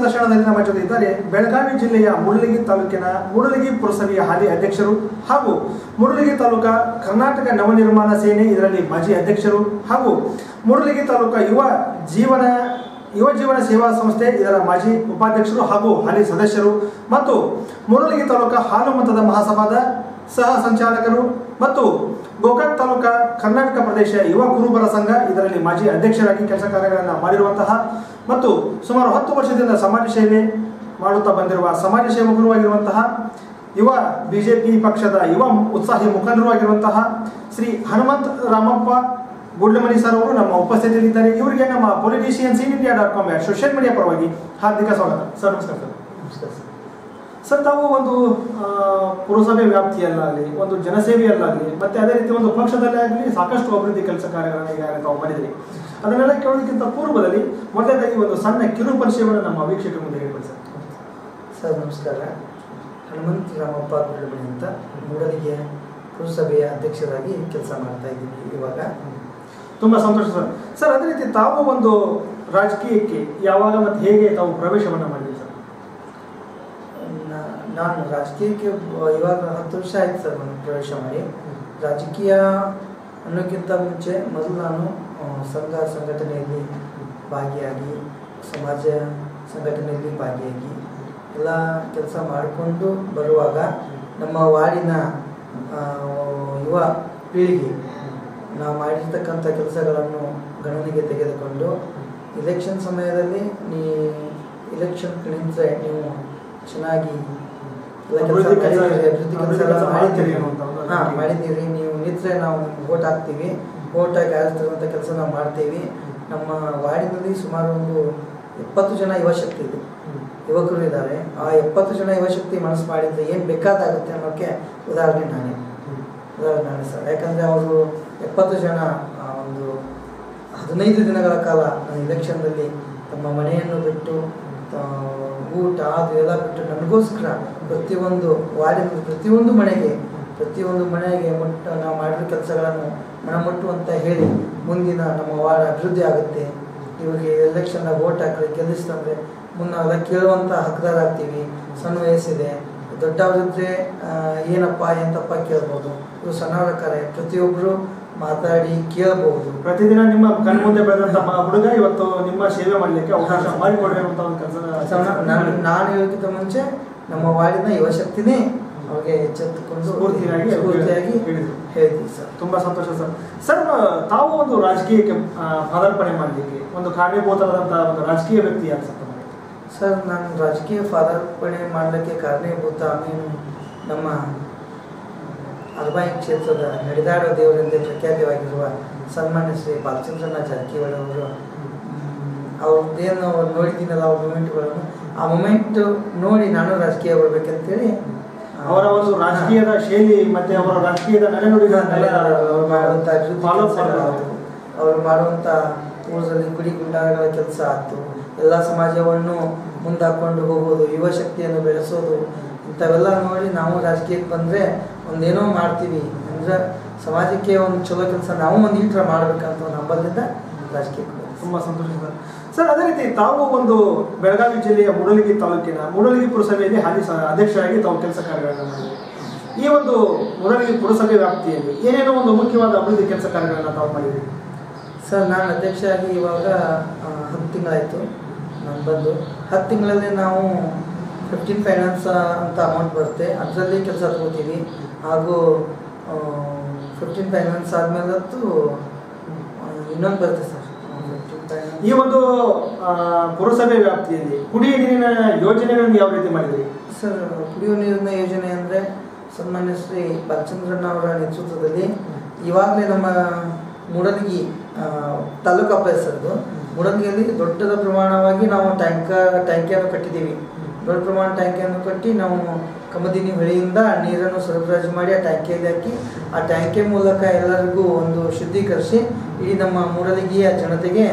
ಸಂದರ್ಶನದಲ್ಲಿ ನಮ್ಮ ಜೊತೆ ಇದ್ದಾರೆ ಬೆಳಗಾವಿ ಜಿಲ್ಲೆಯ ಮುಳ್ಳಗಿ ತಾಲೂಕಿನ ಮುಳ್ಳಗಿ ಪುರಸಭೆಯ ಹಾಲಿ ಅಧ್ಯಕ್ಷರು ಹಾಗೂ ಮುಳ್ಳಗಿ ತಾಲೂಕಾ ಕರ್ನಾಟಕ ನವನಿರ್ಮಾಣ ಸೇನೆ ಇದರಲ್ಲಿ ಮಾಜಿ ಅಧ್ಯಕ್ಷರು ಹಾಗೂ ಮುಳ್ಳಗಿ ತಾಲೂಕಾ ಯುವ ಜೀವನ ಯುವ ಜೀವನ ಸೇವಾ ಸಂಸ್ಥೆ ಇದರ ಮಾಜಿ ಉಪಾಧ್ಯಕ್ಷರು ಹಾಗೂ ಹಾಲಿ ಸದಸ್ಯರು ಮತ್ತು ಮುರುಳಗಿ ತಾಲೂಕಾ ಹಾಲು ಮತದ ಮಹಾಸಭಾದ ಸಹ ಸಂಚಾಲಕರು ಮತ್ತು ಗೋಕಾಕ್ ತಾಲೂಕಾ ಕರ್ನಾಟಕ ಪ್ರದೇಶ ಯುವ ಕುರುಬರ ಸಂಘ, ಇದರಲ್ಲಿ ಮಾಜಿ ಅಧ್ಯಕ್ಷರಾಗಿ ಕೆಲಸ ಕಾರ್ಯಗಳನ್ನು ಮಾಡಿರುವಂತಹ ಮತ್ತು ಸುಮಾರು ಹತ್ತು ವರ್ಷದಿಂದ ಸಮಾಜ ಸೇವೆ ಮಾಡುತ್ತಾ ಬಂದಿರುವ ಸಮಾಜ ಸೇವಕರು ಆಗಿರುವಂತಹ ಯುವ ಬಿಜೆಪಿ ಪಕ್ಷದ ಯುವ ಉತ್ಸಾಹಿ ಮುಖಂಡರು ಆಗಿರುವಂತಹ ಶ್ರೀ ಹನುಮಂತ್ ರಾಮಪ್ಪ ಗುಡ್ಲಮನಿ ಸರ್ ಅವರು ನಮ್ಮ ಉಪಸ್ಥಿತಿಯಲ್ಲಿದ್ದಾರೆ. ಇವರಿಗೆ ನಮ್ಮ politicians in India dot com social media ಪರವಾಗಿ ಹಾರ್ದಿಕ ಸ್ವಾಗತ. ಸರ್, ನಮಸ್ಕಾರ ಸರ್. ನಮಸ್ಕಾರ ಸರ್. ಸರ್ ತಾವು ಒಂದು ಪುರಸಭೆ ವ್ಯಾಪ್ತಿಯಲ್ಲಾಗಲಿ ಒಂದು ಜನಸೇವೆಯಲ್ಲಾಗಲಿ ಮತ್ತೆ ಅದೇ ರೀತಿ ಒಂದು ಪಕ್ಷದಲ್ಲೇ ಆಗಲಿ ಸಾಕಷ್ಟು ಅಭಿವೃದ್ಧಿ ಕೆಲಸ ಕಾರ್ಯಗಳನ್ನು ಈಗಾಗಲೇ ತಾವು ಮಾಡಿದ್ರಿ ಅದನ್ನೆಲ್ಲ ಕೇಳೋದಕ್ಕಿಂತ ಪೂರ್ವದಲ್ಲಿ ಮೊದಲನೇದಾಗಿ ಒಂದು ಸಣ್ಣ ಕಿರು ಪರಿಚಯವನ್ನು ನಮ್ಮ ವೀಕ್ಷಕರ ಮುಂದೆ ಹೇಳ್ಕೊಳ್ಳಿ ಸರ್. ಸರ್ ನಮಸ್ಕಾರ. ಹನುಮಂತ ರಾಮಪ್ಪ ಅಂತ ಮೂಡಲಿಗೆ ಪುರಸಭೆಯ ಅಧ್ಯಕ್ಷರಾಗಿ ಕೆಲಸ ಮಾಡ್ತಾ ಇದ್ದೀವಿ ಇವಾಗ. ತುಂಬ ಸಂತೋಷ ಸರ್. ಸರ್ ಅದೇ ರೀತಿ ತಾವು ಒಂದು ರಾಜಕೀಯಕ್ಕೆ ಯಾವಾಗ ಮತ್ತು ಹೇಗೆ ತಾವು ಪ್ರವೇಶವನ್ನು ಮಾಡಿದ್ರಿ ಸರ್? ನಾನು ರಾಜಕೀಯಕ್ಕೆ ಇವಾಗ ಹತ್ತು ವರ್ಷ ಆಯ್ತು ಸರ್ ನಾನು ಪ್ರವೇಶ ಮಾಡಿ. ರಾಜಕೀಯ ಅನ್ನೋಕ್ಕಿಂತ ಮುಂಚೆ ಮೊದಲು ನಾನು ಸಂಘ ಸಂಘಟನೆಯಲ್ಲಿ ಭಾಗಿಯಾಗಿ ಸಮಾಜ ಸಂಘಟನೆಯಲ್ಲಿ ಭಾಗಿಯಾಗಿ ಎಲ್ಲ ಕೆಲಸ ಮಾಡಿಕೊಂಡು ಬರುವಾಗ ನಮ್ಮ ವಾರ್ಡಿನ ಯುವ ಪೀಳಿಗೆ ನಾವು ಮಾಡಿರ್ತಕ್ಕಂಥ ಕೆಲಸಗಳನ್ನು ಗಣನೆಗೆ ತೆಗೆದುಕೊಂಡು ಇಲೆಕ್ಷನ್ ಸಮಯದಲ್ಲಿ ನೀ ಇಲೆಕ್ಷನ್ ಕಡೆ ನೀವು ಚೆನ್ನಾಗಿ ಅಭಿವೃದ್ಧಿ ಕೆಲಸ- ಮಾಡ್ತೀರಿ ಹಾಂ ಮಾಡಿದ್ದೀರಿ ನೀವು ನಿಂತರೆ ನಾವು ವೋಟ್ ಹಾಕ್ತೀವಿ. ವೋಟ್ ಹಾಕಿ ಆರಿಸ್ತಿರುವಂಥ ಕೆಲಸ ನಾವು ಮಾಡ್ತೀವಿ. ನಮ್ಮ ವಾರ್ಡಿನಲ್ಲಿ ಸುಮಾರು ಒಂದು ಎಪ್ಪತ್ತು ಜನ ಯುವಶಕ್ತಿ ಇದೆ. ಯುವಕರು ಇದ್ದಾರೆ. ಆ ಎಪ್ಪತ್ತು ಜನ ಯುವಶಕ್ತಿ ಮನಸ್ಸು ಮಾಡಿದರೆ ಏನು ಬೇಕಾದಾಗುತ್ತೆ ಅನ್ನೋಕ್ಕೆ ಉದಾಹರಣೆ ನಾನೇ. ಉದಾಹರಣೆ ನಾನೇ ಸರ್. ಯಾಕಂದರೆ ಅವರು ಎಪ್ಪತ್ತು ಜನ ಒಂದು ಹದಿನೈದು ದಿನಗಳ ಕಾಲ ಇಲೆಕ್ಷನ್ದಲ್ಲಿ ತಮ್ಮ ಮನೆಯನ್ನು ಬಿಟ್ಟು ಊಟ ಅದು ಎಲ್ಲ ಬಿಟ್ಟು ನನಗೋಸ್ಕರ ಪ್ರತಿಯೊಂದು ವಾರ್ಡಿನ ಪ್ರತಿಯೊಂದು ಮನೆಗೆ ಪ್ರತಿಯೊಂದು ಮನೆಗೆ ಮುಟ್ಟ ನಾವು ಮಾಡಿರೋ ಕೆಲಸಗಳನ್ನು ಮನಮುಟ್ಟುವಂತ ಹೇಳಿ ಮುಂದಿನ ನಮ್ಮ ವಾರ್ಡ್ ಅಭಿವೃದ್ಧಿ ಆಗುತ್ತೆ. ಇವರಿಗೆ ಎಲೆಕ್ಷನ್ ವೋಟ್ ಹಾಕಿ ಗೆಲ್ಲಿಸ್ತಂದ್ರೆ ಮುನ್ನ ಅದ ಕೇಳುವಂಥ ಹಕ್ದಾರ ಆಗ್ತೀವಿ ಸಣ್ಣ ವಯಸ್ಸಿದೆ. ದೊಡ್ಡವರಿದ್ರೆ ಆ, ಏನಪ್ಪ ಎಂತಪ್ಪ ಕೇಳ್ಬೋದು. ಇವು ಸಣ್ಣವರ ಕರೆ. ಪ್ರತಿಯೊಬ್ಬರು ಮಾತಾಡಿ ಕೇಳಬಹುದು. ಪ್ರತಿದಿನ ನಿಮ್ಮ ಕಣ್ಮುಂದೆ ಬೆಳೆದಂತಹ ಹುಡುಗ ಇವತ್ತು ನಿಮ್ಮ ಸೇವೆ ಮಾಡಲಿಕ್ಕೆ ಅವಕಾಶ ಮಾಡಿಕೊಡ್ರಿ ಅಂತ ಒಂದು ಕೆಲಸ ನಾನು ನಾನು ಹೇಳೋಕ್ಕಿಂತ ಮುಂಚೆ ನಮ್ಮ ವಾರ್ಡಿನ ಯುವಶಕ್ತಿನೇ ಅವ್ರಿಗೆ ಎಚ್ಚೆತ್ತುಕೊಂಡು ಸ್ಫೂರ್ತಿಯಾಗಿ ಸ್ಫೂರ್ತಿಯಾಗಿ ಹೇಳಿದ್ರು. ಹೇಳ್ತೀವಿ ಸರ್. ತುಂಬಾ ಸಂತೋಷ ಸರ್. ಸರ್ ತಾವು ಒಂದು ರಾಜಕೀಯಕ್ಕೆ ಪದಾರ್ಪಣೆ ಮಾಡಲಿಕ್ಕೆ ಒಂದು ಕಾರಣೀಭೂತರಾದಂತಹ ಒಂದು ರಾಜಕೀಯ ವ್ಯಕ್ತಿ ಅನ್ಸುತ್ತೆ ಸರ್ ಸರ್ ನಾನು ರಾಜಕೀಯ ಪಾದಾರ್ಪಣೆ ಮಾಡಲಿಕ್ಕೆ ಕಾರಣೀಭೂತ ಆಮೇಲೆ ನಮ್ಮ ಅಲ್ಬಾಯಿ ಕ್ಷೇತ್ರದ ನಡೆದಾಡೋ ದೇವರೆಂದೇ ಪ್ರಖ್ಯಾತವಾಗಿರುವ ಸನ್ಮಾನ್ಯ ಶ್ರೀ ಬಾಲಚಂದ್ರನ ಜಾರಕಿಹೊಳಿ ಅವರು ಅವ್ರದ್ದೇನು ನೋಡಿದ್ದೀನಲ್ಲ ಅವ್ರ ಮೂಮೆಂಟ್ಗಳನ್ನು ಆ ಮೂಮೆಂಟ್ ನೋಡಿ ನಾನು ರಾಜಕೀಯ ಬರ್ಬೇಕಂತೇಳಿ ಅವರ ಒಂದು ರಾಜಕೀಯದ ಶೈಲಿ ಮತ್ತೆ ಅವರ ರಾಜಕೀಯದ ನಡೆನುಡಿಗಳನ್ನೆಲ್ಲ ಅವ್ರು ಮಾಡುವಂಥ ಅವರು. ಮಾಡುವಂಥ ಊರಲ್ಲಿ ಗುಡಿ ಗುಂಡಾರಗಳ ಕೆಲಸ ಆಯ್ತು. ಎಲ್ಲ ಸಮಾಜವನ್ನು ಮುಂದಾಕೊಂಡು ಹೋಗೋದು ಯುವ ಶಕ್ತಿಯನ್ನು ಬೆಳೆಸೋದು ಇಂಥವೆಲ್ಲ ನೋಡಿ ನಾವು ರಾಜಕೀಯಕ್ಕೆ ಬಂದರೆ ಒಂದೇನೋ ಮಾಡ್ತೀವಿ. ಅಂದ್ರೆ ಸಮಾಜಕ್ಕೆ ಒಂದು ಚಲೋ ಕೆಲಸ ನಾವು ಒಂದು ಈಟ್ರ ಮಾಡ್ಬೇಕಂತ ಒಂದು ಹಬ್ಬದಿಂದ ರಾಜಕೀಯಕ್ಕೆ ತುಂಬ ಸಂತೋಷ ಸರ್ ಸರ್ ಅದೇ ರೀತಿ ತಾವು ಒಂದು ಬೆಳಗಾವಿ ಜಿಲ್ಲೆಯ ಮೂಡಲಗಿ ತಾಲೂಕಿನ ಮೂಡಲಗಿ ಪುರಸಭೆಯಲ್ಲಿ ಹಾಲಿ ಅಧ್ಯಕ್ಷರಾಗಿ ತಾವು ಕೆಲಸ ಕಾರ್ಯಗಳನ್ನು ಮಾಡಿದ್ರಿ. ಈ ಒಂದು ಮೂಡಲಗಿ ಪುರಸಭೆ ವ್ಯಾಪ್ತಿಯಲ್ಲಿ ಏನೇನೋ ಒಂದು ಮುಖ್ಯವಾದ ಅಭಿವೃದ್ಧಿ ಕೆಲಸ ಕಾರ್ಯಗಳನ್ನು ತಾವು ಮಾಡಿದ್ದೀವಿ ಸರ್ ನಾನು ಅಧ್ಯಕ್ಷರಾಗಿ ಇವಾಗ ಹತ್ತು ತಿಂಗಳಾಯಿತು ನಾನು ಬಂದು. ಹತ್ತು ತಿಂಗಳಲ್ಲಿ ನಾವು ಫಿಫ್ಟೀನ್ ಫೈನಾನ್ಸ್ ಅಂತ ಅಮೌಂಟ್ ಬರುತ್ತೆ. ಅದರಲ್ಲಿ ಕೆಲಸ ತಗೋತೀವಿ. ಹಾಗೂ ಫಿಫ್ಟೀನ್ ಫೈನಾನ್ಸ್ ಆದಮೇಲೆ ಇನ್ನೊಂದು ಬರುತ್ತೆ ಸರ್. ಈ ಒಂದು ಪುರಸಭೆ ವ್ಯಾಪ್ತಿಯಲ್ಲಿ ಕುಡಿಯುವ ನೀರಿನ ಯೋಜನೆಗಳನ್ನು ಯಾವ ರೀತಿ ಮಾಡಿದ್ರಿ? ಸರ್ ಕುಡಿಯುವ ನೀರಿನ ಯೋಜನೆ ಅಂದರೆ ಸನ್ಮಾನ್ಯ ಶ್ರೀ ಬಾಲಚಂದ್ರಣ್ಣ ಅವರ ನೇತೃತ್ವದಲ್ಲಿ ಇವಾಗಲೇ ನಮ್ಮ ಮೂಡಲಗಿ ತಾಲೂಕು ಅಪ್ಪ ಅದು. ಮೂಡಲಗಿಯಲ್ಲಿ ದೊಡ್ಡದ ಪ್ರಮಾಣವಾಗಿ ನಾವು ಟ್ಯಾಂಕ ಟ್ಯಾಂಕಿಯನ್ನು ಕಟ್ಟಿದ್ದೀವಿ. ದೊಡ್ಡ ಪ್ರಮಾಣ ಟ್ಯಾಂಕಿಯನ್ನು ಕಟ್ಟಿ ನಾವು ಕಮದಿನಿ ಹೊಳೆಯಿಂದ ನೀರನ್ನು ಸರಬರಾಜು ಮಾಡಿ ಆ ಟ್ಯಾಂಕಿಯಲ್ಲಿ ಹಾಕಿ ಆ ಟ್ಯಾಂಕಿ ಮೂಲಕ ಎಲ್ಲರಿಗೂ ಒಂದು ಶುದ್ಧೀಕರಿಸಿ ಇಡೀ ನಮ್ಮ ಮೂಡಲಗಿಯ ಜನತೆಗೆ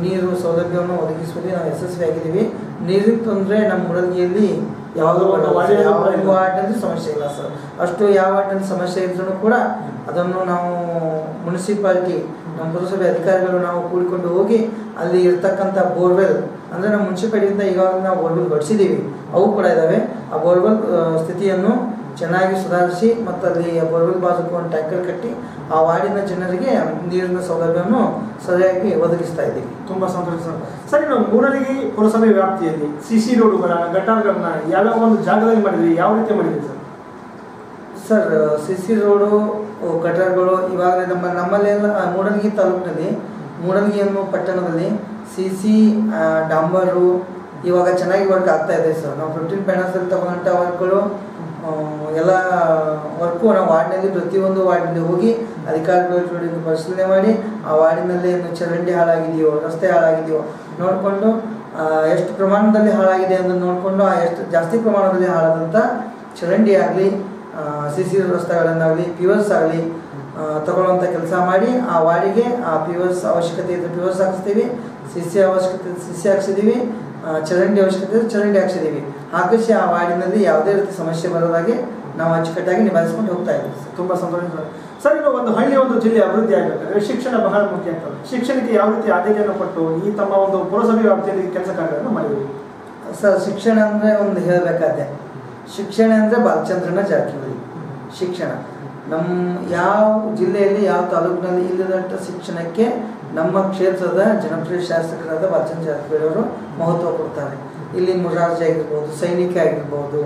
ನೀರು ಸೌಲಭ್ಯವನ್ನು ಒದಗಿಸುವಲ್ಲಿ ನಾವು ಯಶಸ್ವಿಯಾಗಿದ್ದೀವಿ ನೀರಿನ ತೊಂದರೆ ನಮ್ಮ ಮೂಡಲಗಿಯಲ್ಲಿ ಯಾವುದೋ ಆಟದ ವಾರ್ಡಿನಲ್ಲಿ ಸಮಸ್ಯೆ ಇಲ್ಲ ಸರ್. ಅಷ್ಟು ಯಾವ ಆಟದ ಸಮಸ್ಯೆ ಇದ್ರೂ ಕೂಡ ಅದನ್ನು ನಾವು ಮುನ್ಸಿಪಾಲ್ಟಿ ನಮ್ಮ ಪುರಸಭೆ ಅಧಿಕಾರಿಗಳು ನಾವು ಕೂಡಿಕೊಂಡು ಹೋಗಿ ಅಲ್ಲಿ ಇರ್ತಕ್ಕಂಥ ಬೋರ್ವೆಲ್ ಅಂದರೆ ನಮ್ಮ ಮುನ್ಸಿಪಾಲಿಟಿಯಿಂದ ಈಗಾಗಲೇ ನಾವು ಬೋರ್ವೆಲ್ ಹೊಡಿಸಿದ್ದೀವಿ ಅವು ಕೂಡ ಇದ್ದಾವೆ ಆ ಬೋರ್ವೆಲ್ ಸ್ಥಿತಿಯನ್ನು ಚೆನ್ನಾಗಿ ಸುಧಾರಿಸಿ ಮತ್ತು ಅಲ್ಲಿ ಬೋರ್ವೆಲ್ ಬಾಜುಕು ಒಂದು ಟ್ಯಾಂಕರ್ ಕಟ್ಟಿ ಆ ವಾರ್ಡಿನ ಜನರಿಗೆ ನೀರಿನ ಸೌಲಭ್ಯವನ್ನು ಸರಿಯಾಗಿ ಒದಗಿಸ್ತಾ ಇದ್ದೀವಿ. ತುಂಬ ಸಂತೋಷ ಸರ್. ಸರ್ ಇನ್ನು ಮೂರಳಿಗೆ ಪುರಸಭೆ ವ್ಯಾಪ್ತಿಯಲ್ಲಿ ಸಿ ಸಿ ರೋಡುಗಳ ಗಟಾರ್ಗಳನ್ನ ಯಾವ್ಯಾವ ಒಂದು ಜಾಗದಲ್ಲಿ ಮಾಡಿದ್ರಿ? ಯಾವ ರೀತಿ ಮಾಡಿದ್ರಿ sir? Sir C C road ಗಟರ್ಗಳು ಇವಾಗಲೇ ನಮ್ಮ ನಮ್ಮಲ್ಲೆಲ್ಲ ಆ, ಮೂಡಲಗಿ ತಾಲೂಕಿನಲ್ಲಿ ಮೂಡಲಗಿ ಅನ್ನೋ ಪಟ್ಟಣದಲ್ಲಿ ಸಿ ಸಿ ಡಾಂಬರು, ಇವಾಗ ಚೆನ್ನಾಗಿ ವರ್ಕ್ ಆಗ್ತಾ ಇದೆ ಸರ್ ನಾವು ಫಿಫ್ಟೀನ್ ಪ್ಯಾನಲ್ಸಲ್ಲಿ ತಗೊಂಡಂಥ ವರ್ಕ್ಗಳು ಎಲ್ಲ ವರ್ಕು ನಾವು ವಾರ್ಡ್ನಲ್ಲಿ ಪ್ರತಿಯೊಂದು ವಾರ್ಡ್ನಲ್ಲಿ ಹೋಗಿ ಅಧಿಕಾರಿಗಳು ಜೋಡಿ ಪರಿಶೀಲನೆ ಮಾಡಿ, ಆ ವಾರ್ಡಿನಲ್ಲಿ ಏನು ಚರಂಡಿ ಹಾಳಾಗಿದೆಯೋ, ರಸ್ತೆ ಹಾಳಾಗಿದೆಯೋ ನೋಡಿಕೊಂಡು ಎಷ್ಟು ಪ್ರಮಾಣದಲ್ಲಿ ಹಾಳಾಗಿದೆ ಅಂತ ನೋಡಿಕೊಂಡು, ಆ, ಎಷ್ಟು ಜಾಸ್ತಿ ಪ್ರಮಾಣದಲ್ಲಿ ಹಾಳಾದಂಥ ಚರಂಡಿ ಆಗಲಿ ಸಿ ಸಿ ರಸ್ತೆಗಳನ್ನಾಗಲಿ ಪ್ಯೂರ್ಸ್ ಆಗಲಿ ತಗೊಳ್ಳುವಂಥ ಕೆಲಸ ಮಾಡಿ, ಆ ವಾರ್ಡಿಗೆ ಆ ಪ್ಯೂರ್ಸ್ ಅವಶ್ಯಕತೆ ಇದ್ದರೆ ಪ್ಯೂರ್ಸ್ ಹಾಕಿಸ್ತೀವಿ. ಸಿ ಸಿ ಅವಶ್ಯಕತೆ ಸಸ್ಯ ಹಾಕ್ಸಿದ್ದೀವಿ ಚರಂಡಿ ಅವಶ್ಯಕತೆ, ಚರಂಡಿ ಹಾಕ್ಸಿದ್ದೀವಿ ಹಾಕಿಸಿ ಆ ವಾರ್ಡಿನಲ್ಲಿ ಯಾವುದೇ ರೀತಿ ಸಮಸ್ಯೆ ಬರೋದಾಗಿ ನಾವು ಅಚ್ಚುಕಟ್ಟಾಗಿ ನಿಭಾಯಿಸ್ಕೊಂಡು ಹೋಗ್ತಾ ಇದ್ದೀವಿ. ತುಂಬ ಸಂತೋಷ. ಸರ್ ಇನ್ನು ಒಂದು ಹಳ್ಳಿ, ಒಂದು ಜಿಲ್ಲೆ ಅಭಿವೃದ್ಧಿ ಆಗಬೇಕಾದ್ರೆ ಶಿಕ್ಷಣ ಬಹಳ ಮುಖ್ಯ ಅಂತ. ಶಿಕ್ಷಣಕ್ಕೆ ಯಾವ ರೀತಿ ಆದ್ಯತೆಯನ್ನು ಕೊಟ್ಟು ಈ ತಮ್ಮ ಒಂದು ಪುರಸಭೆ ವ್ಯಾಪ್ತಿಯಲ್ಲಿ ಕೆಲಸ ಕಾರ್ಯಗಳನ್ನು ಮಾಡಿದ್ದೀವಿ ಸರ್, ಶಿಕ್ಷಣ ಅಂದರೆ ಒಂದು ಹೇಳಬೇಕಾದೆ ಶಿಕ್ಷಣ ಅಂದರೆ ಬಾಲಚಂದ್ರನ ಜಾರಕಿಹೊಳಿ. ಶಿಕ್ಷಣ. ನಮ್ಮ ಯಾವ ಜಿಲ್ಲೆಯಲ್ಲಿ, ಯಾವ ತಾಲೂಕಿನಲ್ಲಿ ಇಲ್ಲದಂಥ ಶಿಕ್ಷಣಕ್ಕೆ ನಮ್ಮ ಕ್ಷೇತ್ರದ ಜನಪ್ರಿಯ ಶಾಸಕರಾದ ವಾಚನ್ ಜಾರಕಿಹೊಳಿ ಅವರು ಮಹತ್ವ ಕೊಡ್ತಾರೆ. ಇಲ್ಲಿ ಮುರಾರ್ಜಿ ಆಗಿರ್ಬೋದು ಸೈನಿಕ ಆಗಿರ್ಬೋದು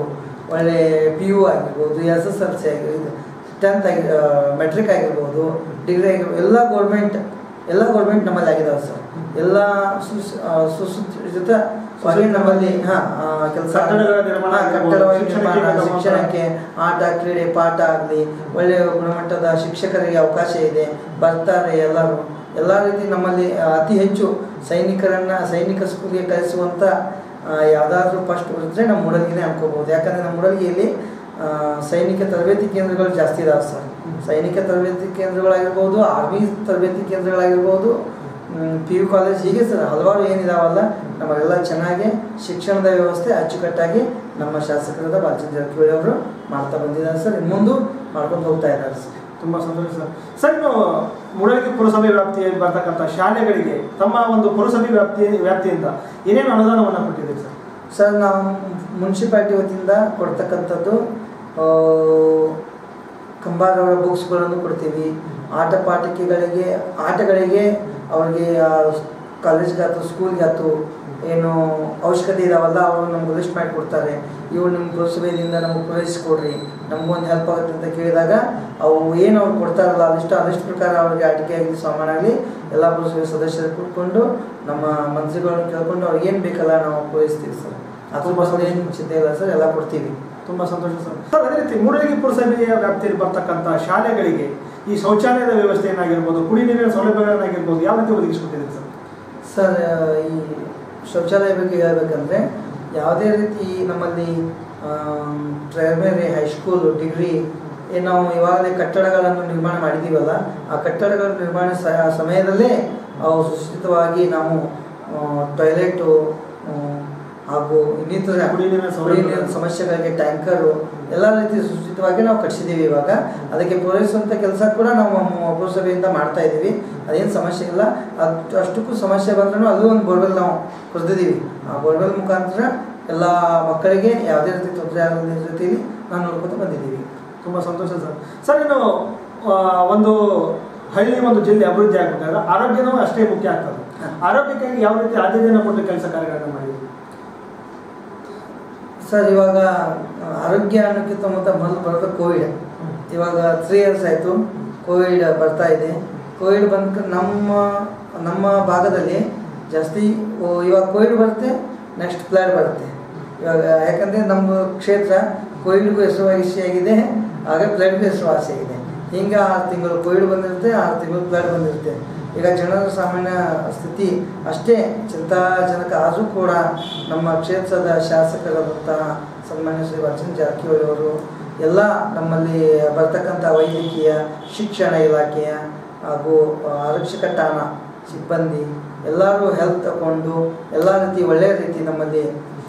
ಒಳ್ಳೆ ಪಿ ಯು ಆಗಿರ್ಬೋದು ಎಸ್ ಎಸ್ ಎಲ್ ಸಿ ಆಗಿರ್ಬೋದು ಟೆಂತ್ ಆಗಿ ಮೆಟ್ರಿಕ್ ಆಗಿರ್ಬೋದು ಡಿಗ್ರಿ ಆಗಿರ್ಬೋದು ಎಲ್ಲ ಗೌರ್ಮೆಂಟ್ ಎಲ್ಲ ಗೌರ್ಮೆಂಟ್ ನಮ್ಮಲ್ಲಿ ಆಗಿದಾವೆ ಸರ್. ಎಲ್ಲ ವಾಗಿ ನಮ್ಮಲ್ಲಿ ಹಾಂ ಕೆಲಸ ಶಿಕ್ಷಣಕ್ಕೆ ಆಟ ಕ್ರೀಡೆ ಪಾಠ ಆಗಲಿ ಒಳ್ಳೆಯ ಗುಣಮಟ್ಟದ ಶಿಕ್ಷಕರಿಗೆ ಅವಕಾಶ ಇದೆ ಬರ್ತಾರೆ ಎಲ್ಲರೂ. ಎಲ್ಲ ರೀತಿ ನಮ್ಮಲ್ಲಿ ಅತಿ ಹೆಚ್ಚು ಸೈನಿಕರನ್ನು, ಸೈನಿಕ ಸ್ಕೂಲ್ಗೆ ಕಳಿಸುವಂಥ ಯಾವುದಾದ್ರೂ ಫಸ್ಟ್ ಇದ್ದರೆ ನಮ್ಮ ಮೂಡಲ್ಗಿನೇ ಅನ್ಕೋಬೋದು ಯಾಕಂದರೆ ನಮ್ಮ ಮೂಡಲ್ಗಿಯಲ್ಲಿ ಸೈನಿಕ ತರಬೇತಿ ಕೇಂದ್ರಗಳು ಜಾಸ್ತಿ ಇದಾವೆ ಸರ್. ಸೈನಿಕ ತರಬೇತಿ ಕೇಂದ್ರಗಳಾಗಿರ್ಬೋದು ಆರ್ಮಿ ತರಬೇತಿ ಕೇಂದ್ರಗಳಾಗಿರ್ಬೋದು ಪಿ ಯು ಕಾಲೇಜ್ ಹೀಗೆ ಸರ್ ಹಲವಾರು ಏನಿದಾವಲ್ಲ, ನಮಗೆಲ್ಲ ಚೆನ್ನಾಗಿ ಶಿಕ್ಷಣದ ವ್ಯವಸ್ಥೆ ಅಚ್ಚುಕಟ್ಟಾಗಿ ನಮ್ಮ ಶಾಸಕರಾದ ಬಾಲಚಂದ್ರ ಜಾರಕಿಹೊಳಿ ಅವರು ಮಾಡ್ತಾ ಬಂದಿದ್ದಾರೆ ಸರ್. ಇನ್ನೊಂದು ಮಾಡ್ಕೊಂಡು ಹೋಗ್ತಾ ಇದ್ದಾರೆ ಸರ್. ತುಂಬ ಸಂತೋಷ. ಸರ್ ಸರ್ ಇನ್ನು ಮುಳಗಿ ಪುರಸಭೆ ವ್ಯಾಪ್ತಿಯಲ್ಲಿ ಬರ್ತಕ್ಕಂಥ ಶಾಲೆಗಳಿಗೆ ತಮ್ಮ ಒಂದು ಪುರಸಭೆ ವ್ಯಾಪ್ತಿ ವ್ಯಾಪ್ತಿಯಿಂದ ಏನೇನು ಅನುದಾನವನ್ನು ಕೊಟ್ಟಿದ್ದೀರಿ ಸರ್? ಸರ್ ನಾವು ಮುನ್ಸಿಪಾಲ್ಟಿ ವತಿಯಿಂದ ಕೊಡ್ತಕ್ಕಂಥದ್ದು ಕಂಬಾರವರ ಬುಕ್ಸ್ಗಳನ್ನು ಕೊಡ್ತೀವಿ. ಆಟ ಪಾಠಿಕೆಗಳಿಗೆ ಆಟಗಳಿಗೆ ಅವ್ರಿಗೆ ಕಾಲೇಜ್ಗೆ ಆಯ್ತು ಸ್ಕೂಲ್ಗೆ ಆಯ್ತು ಏನು ಅವಶ್ಯಕತೆ ಇದಾವಲ್ಲ ಅವರು ನಮ್ಗೆ ಲಿಸ್ಟ್ ಮಾಡಿ ಕೊಡ್ತಾರೆ ಇವು ನಿಮ್ಮ ಪುರಸಭೆಯಿಂದ ನಮಗೆ ಪೂರೈಸಿಕೊಡ್ರಿ ನಮಗೊಂದು ಹೆಲ್ಪ್ ಆಗುತ್ತೆ ಅಂತ ಕೇಳಿದಾಗ ಅವು ಏನು ಅವ್ರು ಕೊಡ್ತಾರಲ್ಲ ಅದಿಷ್ಟು ಅದಿಷ್ಟು ಪ್ರಕಾರ ಅವ್ರಿಗೆ ಆಟಿಕೆ ಆಗಲಿ ಸಾಮಾನಾಗಲಿ ಎಲ್ಲ ಪುರಸಭೆ ಸದಸ್ಯರು ಕೂತ್ಕೊಂಡು ನಮ್ಮ ಮಂತ್ರಿಗಳನ್ನ ಕೇಳ್ಕೊಂಡು ಅವ್ರಿಗೆ ಏನು ಬೇಕಲ್ಲ ನಾವು ಪೂರೈಸ್ತೀವಿ ಸರ್ ಅದು ಏನು ಚಿಂತೆ ಇಲ್ಲ ಸರ್ ಎಲ್ಲ ಕೊಡ್ತೀವಿ. ತುಂಬ ಸಂತೋಷ ಸರ್ ಸರ್ ಅದೇ ರೀತಿ ಮೂಡಲಗಿ ಪುರಸಭೆಯ ವ್ಯಾಪ್ತಿಯಲ್ಲಿ ಬರ್ತಕ್ಕಂಥ ಶಾಲೆಗಳಿಗೆ ಈ ಶೌಚಾಲಯದ ವ್ಯವಸ್ಥೆ ಏನಾಗಿರ್ಬೋದು ಕುಡಿ ನೀರಿನ ಸೌಲಭ್ಯಗಳನ್ನಾಗಿರ್ಬೋದು ಯಾವ ರೀತಿ ಒದಗಿಸ್ಕೊಟ್ಟಿದ್ದೀರಿ ಸರ್ ಸರ್ ಈ ಶೌಚಾಲಯ ಬಗ್ಗೆ ಹೇಳಬೇಕಂದ್ರೆ ಯಾವುದೇ ರೀತಿ ನಮ್ಮಲ್ಲಿ ಪ್ರೈಮರಿ ಹೈಸ್ಕೂಲ್ ಡಿಗ್ರಿ ನಾವು ಇವಾಗಲೇ ಕಟ್ಟಡಗಳನ್ನು ನಿರ್ಮಾಣ ಮಾಡಿದ್ದೀವಲ್ಲ ಆ ಕಟ್ಟಡಗಳ ನಿರ್ಮಾಣ ಸಮಯದಲ್ಲೇ ಅವು ಸುಸ್ಥಿತವಾಗಿ ನಾವು ಟಾಯ್ಲೆಟು ಹಾಗೂ ಇನ್ನಿತರ ಸಮಸ್ಯೆಗಳಿಗೆ ಟ್ಯಾಂಕರು ಎಲ್ಲ ರೀತಿ ಸುಚಿತವಾಗಿ ನಾವು ಕಟ್ಟಿಸಿದ್ದೀವಿ ಇವಾಗ. ಅದಕ್ಕೆ ಪೂರೈಸುವಂಥ ಕೆಲಸ ಕೂಡ ನಾವು ಪುರಸಭೆಯಿಂದ ಮಾಡ್ತಾ ಇದ್ದೀವಿ. ಅದೇನು ಸಮಸ್ಯೆ ಇಲ್ಲ. ಅದು ಅಷ್ಟಕ್ಕೂ ಸಮಸ್ಯೆ ಬಂದ್ರೂ ಅದು ಒಂದು ಬೋರ್ವೆಲ್ ನಾವು ಕೊರೆದಿದ್ದೀವಿ. ಆ ಬೋರ್ವೆಲ್ ಮುಖಾಂತರ ಎಲ್ಲ ಮಕ್ಕಳಿಗೆ ಯಾವುದೇ ರೀತಿ ತೊಂದರೆ ಆಗದ ರೀತಿಯಲ್ಲಿ ನಾವು ನೋಡ್ಕೊತ ಬಂದಿದ್ದೀವಿ. ತುಂಬ ಸಂತೋಷ ಸರ್. ಸರ್ ಇನ್ನು ಒಂದು ಹಳ್ಳಿ ಒಂದು ಜಿಲ್ಲೆ ಅಭಿವೃದ್ಧಿ ಆಗಬೇಕಾದ್ರೆ ಆರೋಗ್ಯನೂ ಅಷ್ಟೇ ಮುಖ್ಯ ಆಗ್ತದೆ. ಆರೋಗ್ಯಕ್ಕಾಗಿ ಯಾವ ರೀತಿ ಆದ್ಯತೆಯನ್ನು ಕೊಟ್ಟು ಕೆಲಸ ಕಾರ್ಯಗಳನ್ನು ಮಾಡಿದ್ದೀರಿ? ಸರ್, ಇವಾಗ ಆರೋಗ್ಯ ಅನ್ನೋಕ್ಕಿಂತ ಮೊದಲು ಮೊದಲು ಬರೋದು ಕೋವಿಡ್ ಇವಾಗ ತ್ರೀ ಇಯರ್ಸ್ ಆಯಿತು. ಕೋವಿಡ್ ಬರ್ತಾ ಇದೆ. ಕೋವಿಡ್ ಬಂದ ನಮ್ಮ ನಮ್ಮ ಭಾಗದಲ್ಲಿ ಜಾಸ್ತಿ ಇವಾಗ ಕೋವಿಡ್ ಬರುತ್ತೆ ನೆಕ್ಸ್ಟ್ ಫ್ಲಡ್ ಬರುತ್ತೆ. ಇವಾಗ, ಯಾಕಂದರೆ ನಮ್ಮ ಕ್ಷೇತ್ರ ಕೋವಿಡ್ಗೂ ಹೆಸರುವಾಸಿಯಾಗಿದೆ, ಹಾಗೆ ಫ್ಲಡ್ಗೂ ಹೆಸರುವಾಸಿಯಾಗಿದೆ. ಹಿಂಗೆ ಆರು ತಿಂಗಳು ಕೋವಿಡ್ ಬಂದಿರುತ್ತೆ, ಆರು ತಿಂಗಳು ಫ್ಲಡ್ ಬಂದಿರುತ್ತೆ. ಈಗ ಜನರ ಸಾಮಾನ್ಯ ಸ್ಥಿತಿ ಅಷ್ಟೇ. ಚಿಂತಾಜನಕ ಆದರೂ ಕೂಡ ನಮ್ಮ ಕ್ಷೇತ್ರದ ಶಾಸಕರಾದಂತಹ ಸನ್ಮಾನ್ಯ ಶ್ರೀ ಅರ್ಜುನ್ ಜಾರಕಿಹೊಳಿ ಅವರು ಎಲ್ಲ ನಮ್ಮಲ್ಲಿ ಬರ್ತಕ್ಕಂಥ ವೈದ್ಯಕೀಯ, ಶಿಕ್ಷಣ ಇಲಾಖೆಯ ಹಾಗೂ ಆರಕ್ಷಕ ಠಾಣ ಸಿಬ್ಬಂದಿ ಎಲ್ಲರೂ ಹೆಲ್ತ್ ತಗೊಂಡು ಎಲ್ಲ ರೀತಿ ಒಳ್ಳೆಯ ರೀತಿ ನಮ್ಮಲ್ಲಿ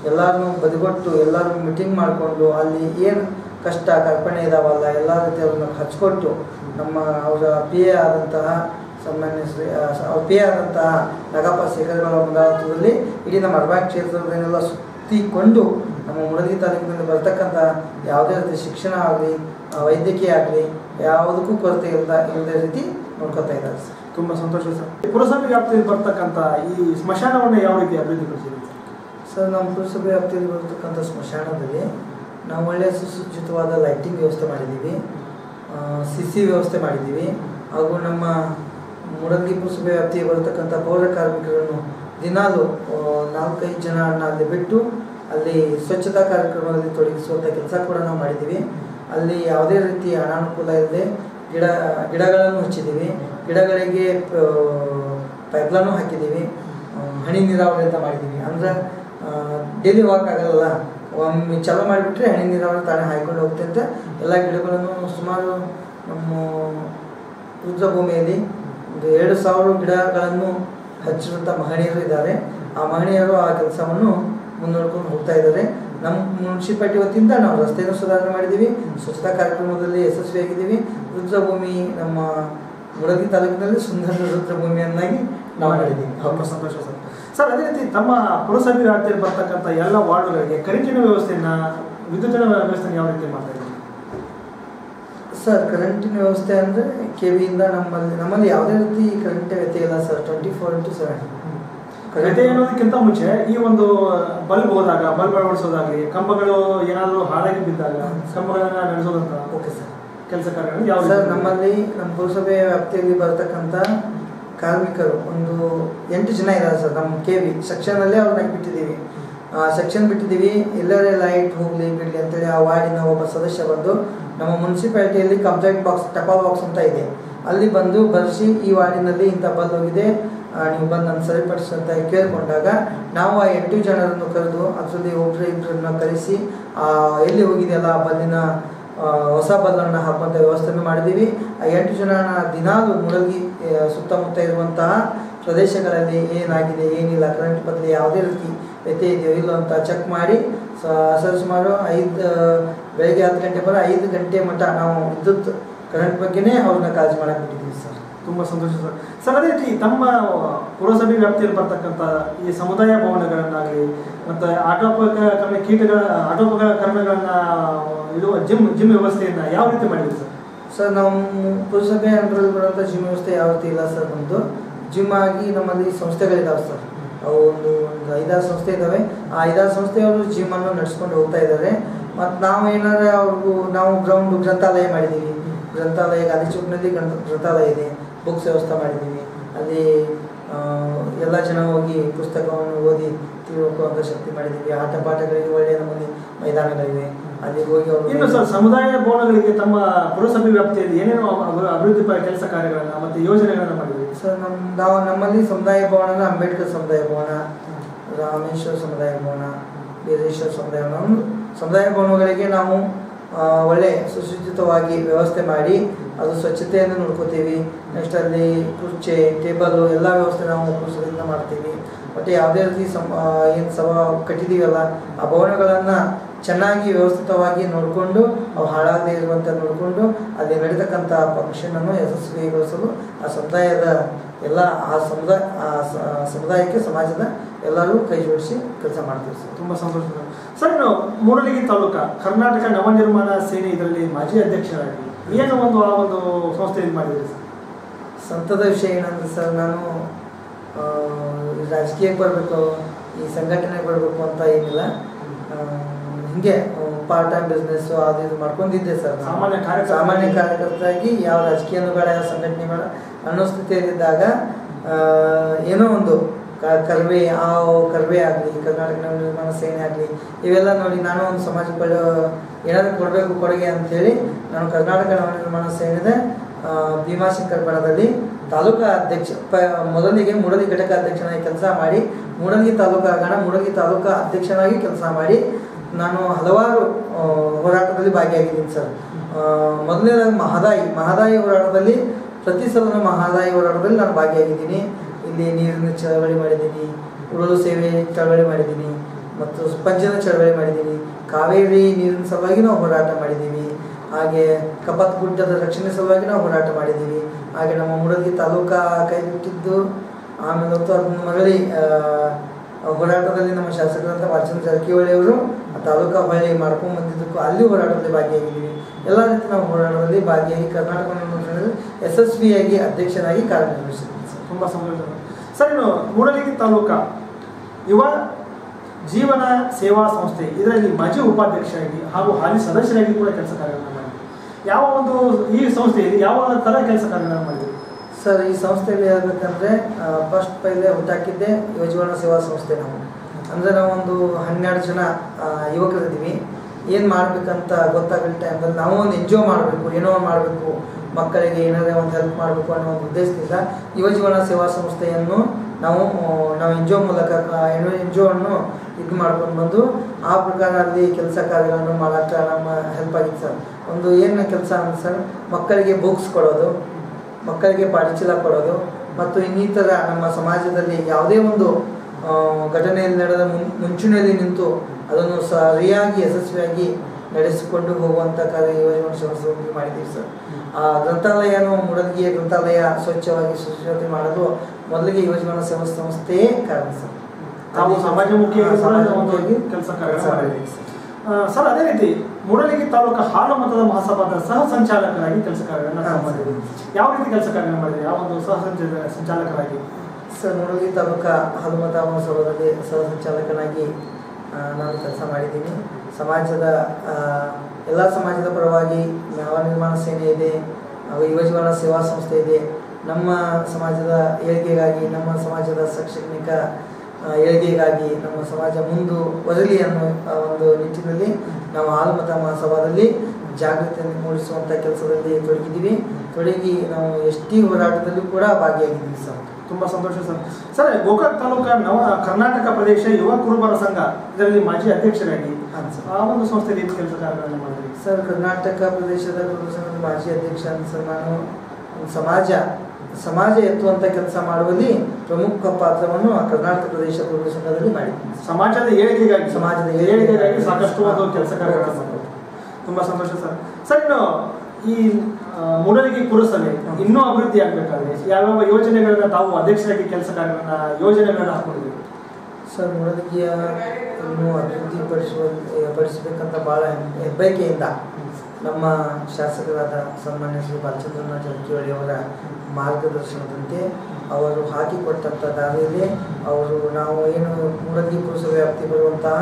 ಎಲ್ಲರನ್ನೂ ಬದಿಗೊಟ್ಟು ಎಲ್ಲರೂ ಮೀಟಿಂಗ್ ಮಾಡಿಕೊಂಡು ಅಲ್ಲಿ ಏನು ಕಷ್ಟ ಕಲ್ಪನೆ ಇದಾವಲ್ಲ ಎಲ್ಲ ರೀತಿ ಅದನ್ನು ಹಚ್ಕೊಟ್ಟು ನಮ್ಮ ಅವರ ಪಿ ಎ ಆದಂತಹ ಸನ್ಮಾನ್ಯ ಶ್ರೀ ಪಿ ಆದಂತಹ ನಗಪ್ಪ ಶೇಖರಗಳ ಮುಂದಾಳತ್ವದಲ್ಲಿ ಇಡೀ ನಮ್ಮ ಅರ್ಬಾನ್ ಕ್ಷೇತ್ರದನ್ನೆಲ್ಲ ಸುತ್ತಿಕೊಂಡು ನಮ್ಮ ಮುಳಗಿ ತಾಲೂಕಿನಲ್ಲಿ ಬರ್ತಕ್ಕಂಥ ಯಾವುದೇ ರೀತಿ ಶಿಕ್ಷಣ ಆಗಲಿ ವೈದ್ಯಕೀಯ ಆಗಲಿ ಯಾವುದಕ್ಕೂ ಕೊರತೆ ಇಲ್ಲ ಇಲ್ಲದ ರೀತಿ ನೋಡ್ಕೊತಾ ಇದ್ದಾರೆ ಸರ್. ತುಂಬ ಸಂತೋಷ ಸರ್. ಪುರಸಭೆ ವ್ಯಾಪ್ತಿಯಲ್ಲಿ ಬರ್ತಕ್ಕಂಥ ಈ ಸ್ಮಶಾನವನ್ನು ಯಾವ ರೀತಿ ಅಭಿವೃದ್ಧಿಪಡಿಸಿದೆ ಸರ್? ನಮ್ಮ ಪುರಸಭೆ ವ್ಯಾಪ್ತಿಯಲ್ಲಿ ಬರ್ತಕ್ಕಂಥ ಸ್ಮಶಾನದಲ್ಲಿ ನಾವು ಒಳ್ಳೆಯ ಸುಸಜ್ಜಿತವಾದ ಲೈಟಿಂಗ್ ವ್ಯವಸ್ಥೆ ಮಾಡಿದ್ದೀವಿ ಸಿ ಸಿ ವ್ಯವಸ್ಥೆ ಮಾಡಿದ್ದೀವಿ ಹಾಗೂ ನಮ್ಮ ಮೂಡಂಗಿ ಪುರಸಭೆ ವ್ಯಾಪ್ತಿಗೆ ಬರತಕ್ಕಂಥ ಪೌರ ಕಾರ್ಮಿಕರನ್ನು ದಿನಾಲು ನಾಲ್ಕೈದು ಜನ ಅಲ್ಲಿ ಬಿಟ್ಟು ಅಲ್ಲಿ ಸ್ವಚ್ಛತಾ ಕಾರ್ಯಕ್ರಮದಲ್ಲಿ ತೊಡಗಿಸುವಂಥ ಕೆಲಸ ಕೂಡ ನಾವು ಮಾಡಿದ್ದೀವಿ. ಅಲ್ಲಿ ಯಾವುದೇ ರೀತಿ ಅನಾನುಕೂಲ ಇಲ್ಲದೆ ಗಿಡ, ಗಿಡಗಳನ್ನು ಹಚ್ಚಿದ್ದೀವಿ. ಗಿಡಗಳಿಗೆ ಪೈಪ್ಲನ್ನು ಹಾಕಿದ್ದೀವಿ. ಹನಿ ನೀರಾವರಿ ಅಂತ ಮಾಡಿದ್ದೀವಿ. ಅಂದ್ರೆ ಡೈಲಿ ವಾಕ್ ಆಗಲ್ಲ. ಒಮ್ಮೆ ಚಾಲೂ ಮಾಡಿಬಿಟ್ರೆ ಹನಿ ನೀರಾವರಿ ತಾನೇ ಹಾಯ್ಕೊಂಡು ಹೋಗ್ತಂತೆ. ಎಲ್ಲ ಗಿಡಗಳನ್ನು ಸುಮಾರು ನಮ್ಮ ರುದ್ರಭೂಮಿಯಲ್ಲಿ ಒಂದು ಎರಡು ಸಾವಿರ ಗಿಡಗಳನ್ನು ಹಚ್ಚಿರುವಂಥ ಮಹನೀಯರು ಇದ್ದಾರೆ. ಆ ಮಹನೀಯರು ಆ ಕೆಲಸವನ್ನು ಮುನ್ನಡೆಕೊಂಡು ಹೋಗ್ತಾ ಇದ್ದಾರೆ. ನಮ್ಮ ಮುನ್ಸಿಪಾಲ್ಟಿ ವತಿಯಿಂದ ನಾವು ರಸ್ತೆಯನ್ನು ಸುಧಾರಣೆ ಮಾಡಿದ್ದೀವಿ. ಸ್ವಚ್ಛತಾ ಕಾರ್ಯಕ್ರಮದಲ್ಲಿ ಯಶಸ್ವಿಯಾಗಿದ್ದೀವಿ. ರುದ್ರಭೂಮಿ ನಮ್ಮ ಉಡಗಿ ತಾಲೂಕಿನಲ್ಲಿ ಸುಂದರ ರುದ್ರಭೂಮಿಯನ್ನಾಗಿ ನಾವು ಮಾಡಿದ್ದೀವಿ. ತುಂಬ ಸಂತೋಷ ಸರ್ ಸರ್ ಅದೇ ರೀತಿ ತಮ್ಮ ಪುರಸಭೆ ವ್ಯಾಪ್ತಿಯಲ್ಲಿ ಬರ್ತಕ್ಕಂಥ ಎಲ್ಲ ವಾರ್ಡ್ಗಳಿಗೆ ಕರೆಂಟಿನ ವ್ಯವಸ್ಥೆಯನ್ನ ವಿದ್ಯುತ್ತಿನ ವ್ಯವಸ್ಥೆಯನ್ನು ಯಾವ ರೀತಿ ಮಾಡ್ತಾ ಇದ್ದೀವಿ ಸರ್ ಕರೆಂಟಿನ ವ್ಯವಸ್ಥೆ ಅಂದರೆ ಕೆ ವಿಯಿಂದ ನಮ್ಮಲ್ಲಿ ನಮ್ಮಲ್ಲಿ ಯಾವುದೇ ರೀತಿ ಕರೆಂಟ್ ವ್ಯತ್ಯಯ ಇಲ್ಲ sir twenty four into seven ಕತೆ ಅನ್ನೋದಕ್ಕಿಂತ ಮುಂಚೆ ಈ ಒಂದು ಬಲ್ಬ್ ಹೋದಾಗ ಬಲ್ಬ್ ಅಳವಡಿಸೋದಾಗಲಿ ಕಂಬಗಳು ಏನಾದರೂ ಹಾಳಾಗಿ ಬಿದ್ದಾಗ ಕಂಬಗಳನ್ನು ನಡೆಸೋದಂತ ಓಕೆ ಸರ್ ಕೆಲಸ ಕಾರ್ಯಗಳು ಯಾವ ಸರ್ ನಮ್ಮಲ್ಲಿ ನಮ್ಮ ಪುರಸಭೆ ವ್ಯಾಪ್ತಿಯಲ್ಲಿ ಬರತಕ್ಕಂಥ ಕಾರ್ಮಿಕರು ಒಂದು ಎಂಟು ಜನ ಇದ್ದಾರೆ ಸರ್ ನಮ್ಮ ಕೆ ವಿ ಸೆಕ್ಷನಲ್ಲೇ ಅವ್ರನ್ನ ಬಿಟ್ಟಿದ್ದೀವಿ ಸೆಕ್ಷನ್ ಬಿಟ್ಟಿದ್ದೀವಿ. ಎಲ್ಲರೇ ಲೈಟ್ ಹೋಗಲಿ, ಬಿಡಲಿ ಅಂತೇಳಿ ಆ ವಾರ್ಡಿನ ಒಬ್ಬ ಸದಸ್ಯ ಬಂದು ನಮ್ಮ ಮುನ್ಸಿಪಾಲ್ಟಿಯಲ್ಲಿ ಕಂಪ್ಲೇಂಟ್ ಬಾಕ್ಸ್ ಟಪಾ ಬಾಕ್ಸ್ ಅಂತ ಇದೆ. ಅಲ್ಲಿ ಬಂದು ಬರೆಸಿ ಈ ವಾರ್ಡಿನಲ್ಲಿ ಇಂಥ ಬಲ್ ಹೋಗಿದೆ. ನೀವು ಬಂದು ನಾನು ಸರಿಪಡಿಸಿ ಅಂತ ಕೇಳಿಕೊಂಡಾಗ ನಾವು ಆ ಎಂಟು ಜನರನ್ನು ಕರೆದು ಅದರಲ್ಲಿ ಒಬ್ಬರು ಇಬ್ಬರನ್ನ ಕರೆಸಿ ಎಲ್ಲಿ ಹೋಗಿದೆಯಲ್ಲ ಆ ಬಲ್ಲಿನ ಹೊಸ ಬಲ್ಲನ್ನು ಹಾಕುವಂಥ ವ್ಯವಸ್ಥೆನೂ ಮಾಡಿದ್ದೀವಿ. ಆ ಎಂಟು ಜನ ದಿನಾಲು ಮುಳುಗಿ ಸುತ್ತಮುತ್ತ ಇರುವಂತಹ ಪ್ರದೇಶಗಳಲ್ಲಿ ಏನಾಗಿದೆ, ಏನಿಲ್ಲ ಕರೆಂಟ್ ಬದಲಿ ಯಾವುದೇ ರೀತಿ ವ್ಯತ್ಯಯ ಇದೆಯೋ ಇಲ್ಲೋ ಅಂತ ಚೆಕ್ ಮಾಡಿ ಸರ್ಚ್ ಸರ್ ಸುಮಾರು ಐದು ಬೆಳಗ್ಗೆ ಹತ್ತು ಗಂಟೆ ಬರೋ ಐದು ಗಂಟೆ ಮಟ್ಟ ನಾವು ವಿದ್ಯುತ್ ಕರೆಂಟ್ ಬಗ್ಗೆನೇ ಅವ್ರನ್ನ ಕಾಳಜಿ ಮಾಡಕ್ಕೆ ಬಿಟ್ಟಿದ್ದೀವಿ ಸರ್. ತುಂಬ ಸಂತೋಷ ಸರ್. ಸರ್ ಅದೇ ರೀತಿ ತಮ್ಮ ಪುರಸಭೆ ವ್ಯಾಪ್ತಿಯಲ್ಲಿ ಬರ್ತಕ್ಕಂಥ ಈ ಸಮುದಾಯ ಭವನಗಳನ್ನಾಗಲಿ ಮತ್ತು ಆಟೋಪಕರಣ ಕೀಟಗಳ ಆಟೋಪಕರಣಗಳನ್ನ ಇಡುವ ಜಿಮ್ ಜಿಮ್ ವ್ಯವಸ್ಥೆಯನ್ನು ಯಾವ ರೀತಿ ಮಾಡಿದ್ರಿ ಸರ್? ಸರ್ ನಮ್ಮ ಪುರಸಭೆ ಅಂಡರಲ್ಲಿ ಬರುವಂಥ ಜಿಮ್ ವ್ಯವಸ್ಥೆ ಯಾವ ರೀತಿ ಇಲ್ಲ ಸರ್ ನಮ್ಮದು ಜಿಮ್ ಆಗಿ ನಮ್ಮಲ್ಲಿ ಸಂಸ್ಥೆಗಳಿದ್ದಾವೆ ಸರ್. ಒಂದು ಒಂದು ಐದಾರು ಸಂಸ್ಥೆ ಇದ್ದಾವೆ ಆ ಐದಾರು ಸಂಸ್ಥೆಯವರು ಜಿಮ್ಮನ್ನು ನಡೆಸ್ಕೊಂಡು ಹೋಗ್ತಾ ಇದ್ದಾರೆ ಮತ್ತು ನಾವು ಏನಾದ್ರೆ ಅವ್ರಿಗೂ, ನಾವು ಗ್ರೌಂಡ್ ಗ್ರಂಥಾಲಯ ಮಾಡಿದ್ದೀವಿ ಗ್ರಂಥಾಲಯ ಗಾಂಧಿ ಗ್ರಂಥ, ಗ್ರಂಥಾಲಯ ಇದೆ. ಬುಕ್ಸ್ ವ್ಯವಸ್ಥೆ ಮಾಡಿದ್ದೀವಿ ಅಲ್ಲಿ ಎಲ್ಲ ಜನ ಹೋಗಿ ಪುಸ್ತಕವನ್ನು ಓದಿ ತಿಳ್ಕೊಳ್ಳುವಂಥ ಶಕ್ತಿ ಮಾಡಿದ್ದೀವಿ ಆಟ ಪಾಠಗಳಿಗೆ ಒಳ್ಳೆಯ ನಮ್ಮಲ್ಲಿ ಮೈದಾನಗಳಿವೆ. ಅಲ್ಲಿ ಹೋಗಿ ಇನ್ನು ಸರ್ ಸಮುದಾಯ ಭವನಗಳಿಗೆ ತಮ್ಮ ಪುರಸಭೆ ವ್ಯಾಪ್ತಿಯಲ್ಲಿ ಏನೇನು ಅಭಿ- ಅಭಿವೃದ್ಧಿ ಕೆಲಸ ಕಾರ್ಯಗಳನ್ನ ಮತ್ತು ಯೋಜನೆಗಳನ್ನ ಮಾಡಿದ್ವಿ ಸರ್ ನಮ್ಮ ನಾವು ನಮ್ಮಲ್ಲಿ ಸಮುದಾಯ ಭವನ ಅಂಬೇಡ್ಕರ್ ಸಮುದಾಯ ಭವನ ರಾಮೇಶ್ವರ ಸಮುದಾಯ ಭವನ ಬೀರೇಶ್ವರ ಸಮುದಾಯ ಭವನ ಸಮುದಾಯ ಭವನಗಳಿಗೆ ನಾವು ಒಳ್ಳೆ ಸುಸಜ್ಜಿತವಾಗಿ ವ್ಯವಸ್ಥೆ ಮಾಡಿ ಅದು ಸ್ವಚ್ಛತೆಯನ್ನು ನೋಡ್ಕೋತೀವಿ. ನೆಕ್ಸ್ಟ್ ಅಲ್ಲಿ ಕುರ್ಚೆ ಟೇಬಲ್ಲು ಎಲ್ಲ ವ್ಯವಸ್ಥೆ ನಾವು ಪುರುಷದಿಂದ ಮಾಡ್ತೀವಿ. ಮತ್ತು ಯಾವುದೇ ರೀತಿ ಸಮ ಏನು ಸಭಾ ಕಟ್ಟಿದ್ದೀವಲ್ಲ ಆ ಭವನಗಳನ್ನು ಚೆನ್ನಾಗಿ ವ್ಯವಸ್ಥಿತವಾಗಿ ನೋಡಿಕೊಂಡು ಅವು ಹಾಳಾಗದೇ ಇರುವಂಥ ನೋಡಿಕೊಂಡು ಅಲ್ಲಿ ನಡೀತಕ್ಕಂಥ ಫಂಕ್ಷನನ್ನು ಯಶಸ್ವಿಗೊಳಿಸಲು ಆ ಸಮುದಾಯದ ಎಲ್ಲ ಆ ಸಮುದಾಯ ಆ ಸಮುದಾಯಕ್ಕೆ ಸಮಾಜದ ಎಲ್ಲರೂ ಕೈ ಜೋಡಿಸಿ ಕೆಲಸ ಮಾಡ್ತೀವಿ ಸರ್. ತುಂಬ ಸಂತೋಷ ಸರ್. ನಾವು ಇನ್ನು ಮೂಡಲಗಿ ತಾಲೂಕ ಕರ್ನಾಟಕ ನವನಿರ್ಮಾಣ ಸೇನೆ ಇದರಲ್ಲಿ ಮಾಜಿ ಅಧ್ಯಕ್ಷರಾಗಿ ಏನು ಒಂದು ಆ ಒಂದು ಸಂಸ್ಥೆ ಇದು ಮಾಡಿದ್ರಿ ಸರ್? ಸಂತದ ವಿಷಯ ಏನಂದ್ರೆ ಸರ್ ನಾನು ರಾಜಕೀಯಕ್ಕೆ ಬರಬೇಕು ಈ ಸಂಘಟನೆಗೆ ಬರಬೇಕು ಅಂತ ಏನಿಲ್ಲ. ಹಿಂಗೆ ಪಾರ್ಟ್ ಟೈಮ್ ಬಿಸ್ನೆಸ್ ಅದು ಇದು ಮಾಡ್ಕೊಂಡಿದ್ದೆ ಸರ್. ಸಾಮಾನ್ಯ ಕಾರ್ಯ ಸಾಮಾನ್ಯ ಕಾರ್ಯಕರ್ತರಾಗಿ ಯಾವ ರಾಜಕೀಯನೂ ಬೇಡ ಯಾವ ಸಂಘಟನೆ ಬೇಡ ಅನ್ನೋ ಸ್ಥಿತಿಯಲ್ಲಿದ್ದಾಗ ಏನೋ ಒಂದು ಕರ್ವೆ ಆ ಕರ್ವೆ ಆಗಲಿ ಕರ್ನಾಟಕ ನವನಿರ್ಮಾಣ ಸೇನೆ ಆಗಲಿ ಇವೆಲ್ಲ ನೋಡಿ ನಾನು ಒಂದು ಸಮಾಜಕ್ಕೆ ಏನಾದರೂ ಕೊಡಬೇಕು ಕೊಡುಗೆ ಅಂತೇಳಿ ನಾನು ಕರ್ನಾಟಕ ನವನಿರ್ಮಾಣ ಸೇನೆದ ಭೀಮಾಶಂಕರ್ ಬಣದಲ್ಲಿ ತಾಲೂಕಾ ಅಧ್ಯಕ್ಷ ಪ ಮೊದಲಿಗೆ ಮೂಡಲಿ ಘಟಕ ಅಧ್ಯಕ್ಷನಾಗಿ ಕೆಲಸ ಮಾಡಿ ಮೂಡಲಿ ತಾಲೂಕಾ ಆಗೋಣ ಮೂಡಲಿ ತಾಲೂಕಾ ಅಧ್ಯಕ್ಷನಾಗಿ ಕೆಲಸ ಮಾಡಿ ನಾನು ಹಲವಾರು ಹೋರಾಟದಲ್ಲಿ ಭಾಗಿಯಾಗಿದ್ದೀನಿ ಸರ್. ಮೊದಲನೇದಾಗಿ ಮಹದಾಯಿ ಮಹದಾಯಿ ಹೋರಾಟದಲ್ಲಿ, ಪ್ರತಿ ಸಲನ ಮಹದಾಯಿ ಹೋರಾಟದಲ್ಲಿ ನಾನು ಭಾಗಿಯಾಗಿದ್ದೀನಿ. ಇಲ್ಲಿ ನೀರಿನ ಚಳವಳಿ ಮಾಡಿದ್ದೀನಿ, ಉರುಳು ಸೇವೆ ಚಳವಳಿ ಮಾಡಿದ್ದೀನಿ, ಮತ್ತು ಸ್ಪಂಜನ ಚಳವಳಿ ಮಾಡಿದ್ದೀನಿ. ಕಾವೇರಿ ನೀರಿನ ಸಲುವಾಗಿ ನಾವು ಹೋರಾಟ ಮಾಡಿದ್ದೀವಿ. ಹಾಗೆ ಕಪತ್ ಗುಡ್ಡದ ರಕ್ಷಣೆ ಸಲುವಾಗಿ ನಾವು ಹೋರಾಟ ಮಾಡಿದ್ದೀವಿ. ಹಾಗೆ ನಮ್ಮ ಮೂಡಲ್ಗಿ ತಾಲೂಕಾ ಕೈ ಬಿಟ್ಟಿದ್ದು ಆಮೇಲೆ ಹೊತ್ತು ಅದನ್ನು ಮರಳಿ ಹೋರಾಟದಲ್ಲಿ ನಮ್ಮ ಶಾಸಕರಂತ ವಾಚನ ಜಾರಕಿಹೊಳಿ ಅವರು ತಾಲೂಕಾ ಹೊಳೆ ಮಾಡ್ಕೊಂಡು ಬಂದಿದ್ದಕ್ಕೂ ಅಲ್ಲಿ ಹೋರಾಟದಲ್ಲಿ ಭಾಗಿಯಾಗಿದ್ದೀವಿ. ಎಲ್ಲ ರೀತಿ ನಾವು ಹೋರಾಟದಲ್ಲಿ ಭಾಗಿಯಾಗಿ ಕರ್ನಾಟಕ ಯಶಸ್ವಿಯಾಗಿ ಅಧ್ಯಕ್ಷರಾಗಿ ಕಾರ್ಯನಿರ್ವಹಿಸಿದ್ದೀವಿ. ಸರ್ ತುಂಬ ಸಂತೋಷ. ಸರ್ ಇನ್ನು ಮೂಡಲಗಿ ತಾಲೂಕಾ. ಯುವ ಜೀವನ ಸೇವಾ ಸಂಸ್ಥೆ ಇದರಲ್ಲಿ ಮಾಜಿ ಉಪಾಧ್ಯಕ್ಷರಾಗಿ ಹಾಗೂ ಹಾಲಿ ಸದಸ್ಯರಾಗಿ ಕೂಡ ಕೆಲಸ ಕಾರ್ಯಗಳನ್ನು ಮಾಡಿದೆ ಯಾವ ಒಂದು ಈ ಸಂಸ್ಥೆಯಲ್ಲಿ ಯಾವ ಥರ ಕೆಲಸ ಕಾರ್ಯಗಳನ್ನು ಮಾಡಿದೆ ಸರ್ ಈ ಸಂಸ್ಥೆಯಲ್ಲಿ ಹೇಳ್ಬೇಕಂದ್ರೆ ಫಸ್ಟ್ ಪೈಲೆ ಹುಟ್ಟಾಕಿದ್ದೆ ಯುವಜೀವನ ಸೇವಾ ಸಂಸ್ಥೆ ನಾವು. ಅಂದರೆ ನಾವೊಂದು ಹನ್ನೆರಡು ಜನ ಯುವಕರಿದ್ದೀವಿ. ಏನು ಮಾಡಬೇಕಂತ ಗೊತ್ತಾಗಲ್ಲ ಟೈಮಲ್ಲಿ ನಾವು ಒಂದು ಎಂಜಾಯ್ ಮಾಡಬೇಕು, ಏನೋ ಮಾಡಬೇಕು, ಮಕ್ಕಳಿಗೆ ಏನಾದರೂ ಒಂದು ಹೆಲ್ಪ್ ಮಾಡಬೇಕು ಅನ್ನೋ ಒಂದು ಉದ್ದೇಶದಿಂದ ಯುವಜೀವನ ಸೇವಾ ಸಂಸ್ಥೆಯನ್ನು ನಾವು ನಾವು ಎನ್ ಜಿ ಒ ಮೂಲಕ ಎನ್ ಜಿ ಒನ್ನು ಇದು ಮಾಡ್ಕೊಂಡು ಬಂದು ಆ ಪ್ರಕಾರ ಅಲ್ಲಿ ಕೆಲಸ ಕಾರ್ಯಗಳನ್ನು ಮಾಡೋಕ್ಕೆ ನಮ್ಮ ಹೆಲ್ಪ್ ಆಗಿತ್ತು ಸರ್. ಒಂದು ಏನು ಕೆಲಸ ಅಂದ್ರೆ ಸರ್, ಮಕ್ಕಳಿಗೆ ಬುಕ್ಸ್ ಕೊಡೋದು, ಮಕ್ಕಳಿಗೆ ಪಾಠಚೀಲ ಕೊಡೋದು, ಮತ್ತು ಇನ್ನಿತರ ನಮ್ಮ ಸಮಾಜದಲ್ಲಿ ಯಾವುದೇ ಒಂದು ಘಟನೆಯಲ್ಲಿ ನಡೆದ ಮುಂಚೂಣಿಯಲ್ಲಿ ನಿಂತು ಅದನ್ನು ಸರಿಯಾಗಿ ಯಶಸ್ವಿಯಾಗಿ ನಡೆಸಿಕೊಂಡು ಹೋಗುವಂಥ ಕಾರ್ಯ ಯೋಜನೆ ಸಂಸ್ಥೆ ಮಾಡಿದ್ದೀವಿ ಸರ್. ಆ ಗ್ರಂಥಾಲಯನು ಮೂಡಲ್ಗಿಯ ಗ್ರಂಥಾಲಯ ಸ್ವಚ್ಛವಾಗಿ ಸ್ವಚ್ಛತೆ ಮಾಡಲು ಮೊದಲಿಗೆ ಯೋಜನಾ ಸೇವಾ ಸಂಸ್ಥೆಯೇ ಕಾರಣ ಸರ್. ತಾವು ಸಮಾಜಮುಖಿಯಾಗಿ ಕೆಲಸ ಸರ್. ಅದೇ ರೀತಿ ಮೂಡಲಗಿ ತಾಲೂಕು ಹಾಲು ಮತದ ಮಹಾಸಭಾದ ಸಹ ಸಂಚಾಲಕರಾಗಿ ಕೆಲಸ ಕಾರ್ಯಗಳನ್ನು ಯಾವ ರೀತಿ ಕೆಲಸ ಕಾರ್ಯ ಮಾಡಿದೆ ಯಾವ ಒಂದು ಸಹ ಸಂಚಾಲಕರಾಗಿ? ಸರ್ ಮುರುಳಿ ತಾಲೂಕಾ ಹನುಮತ ಮಹೋತ್ಸವದಲ್ಲಿ ಸಹ ಸಂಚಾಲಕನಾಗಿ ನಾನು ಕೆಲಸ ಮಾಡಿದ್ದೀನಿ. ಸಮಾಜದ ಎಲ್ಲ ಸಮಾಜದ ಪರವಾಗಿ ನವ ನಿರ್ಮಾಣ ಸೇನೆ ಇದೆ ಹಾಗೂ ಯುವಜೀವನ ಸೇವಾ ಸಂಸ್ಥೆ ಇದೆ. ನಮ್ಮ ಸಮಾಜದ ಏಳಿಗೆಗಾಗಿ ನಮ್ಮ ಸಮಾಜದ ಶೈಕ್ಷಣಿಕ ಏಳಿಗೆಗಾಗಿ ನಮ್ಮ ಸಮಾಜ ಮುಂದುವರಲಿ ಅನ್ನೋ ಆ, ಒಂದು ನಿಟ್ಟಿನಲ್ಲಿ ನಾವು ಹಾಲುಮತ ಮಹಾಸಭಾದಲ್ಲಿ ಜಾಗೃತಿಯನ್ನು ಮೂಡಿಸುವಂಥ ಕೆಲಸದಲ್ಲಿ ತೊಡಗಿದ್ದೀವಿ. ತೊಡಗಿ ನಾವು ಎಷ್ಟೇ ಹೋರಾಟದಲ್ಲೂ ಕೂಡ ಭಾಗಿಯಾಗಿದ್ದೀವಿ ಸರ್. ತುಂಬಾ ಸಂತೋಷ ಸರ್. ಸರ್ ಗೋಕಾಕ್ ತಾಲೂಕ ನವ ಕರ್ನಾಟಕ ಪ್ರದೇಶ ಯುವ ಕುರುಬರ ಸಂಘ ಇದರಲ್ಲಿ ಮಾಜಿ ಅಧ್ಯಕ್ಷರಾಗಿ ಆ ಒಂದು ಸಂಸ್ಥೆ ರೀತಿ ಕೆಲಸ ಕಾರ್ಯಗಳನ್ನು ಮಾಡಿದ್ರಿ? ಸರ್ ಕರ್ನಾಟಕ ಪ್ರದೇಶದ ಕುರುಬರ ಸಂಘದ ಮಾಜಿ ಅಧ್ಯಕ್ಷ ಅಂತ ಸರ್ ನಾನು ಸಮಾಜ ಸಮಾಜ ಎತ್ತುವಂಥ ಕೆಲಸ ಮಾಡುವಲ್ಲಿ ಪ್ರಮುಖ ಪಾತ್ರವನ್ನು ಆ ಕರ್ನಾಟಕ ಪ್ರದೇಶ ಕುರುಬರ ಸಂಘದಲ್ಲಿ ಮಾಡಿದ್ದೀನಿ ಸಮಾಜದ ಏಳಿಗೆಗಾಗಿ ಸಮಾಜದ ಏಳಿಗೆಗಾಗಿ ಸಾಕಷ್ಟು ಕೆಲಸ ಕಾರ್ಯಗಳನ್ನು. ತುಂಬಾ ಸಂತೋಷ ಸರ್. ಸರ್ ಇನ್ನು ಈ ಮೂಡಲಿಗೆ ಮೂಡಲಗಿ ಪುರಸಭೆ. ಇನ್ನೂ ಅಭಿವೃದ್ಧಿ ಆಗಬೇಕಾದ್ರೆ ಯಾವ್ಯಾವ ಯೋಜನೆಗಳನ್ನ ತಾವು ಅಧ್ಯಕ್ಷರಾಗಿ ಕೆಲಸ ಯೋಜನೆಗಳನ್ನು ಹಾಕೊಂಡಿದ್ದೀವಿ ಸರ್, ಮೂಡಲಿಗೆಯ ಇನ್ನೂ ಅಭಿವೃದ್ಧಿ ಪಡಿಸುವ ಪಡಿಸಬೇಕಂತ ಭಾಳ ಹೆಬ್ಬಯಕೆಯಿಂದ ನಮ್ಮ ಶಾಸಕರಾದ ಸನ್ಮಾನ್ಯ ಶ್ರೀ ಬಾಲಚಂದ್ರನ ಜಾರಕಿಹೊಳಿ ಅವರ ಮಾರ್ಗದರ್ಶನದಂತೆ ಅವರು ಹಾಕಿಕೊಟ್ಟಂಥ ದಾರಿಯಲ್ಲಿ ಅವರು ನಾವು ಏನು ಮೂಡಗಿ ಪುರಸಭೆ ವ್ಯಾಪ್ತಿ ಬರುವಂತಹ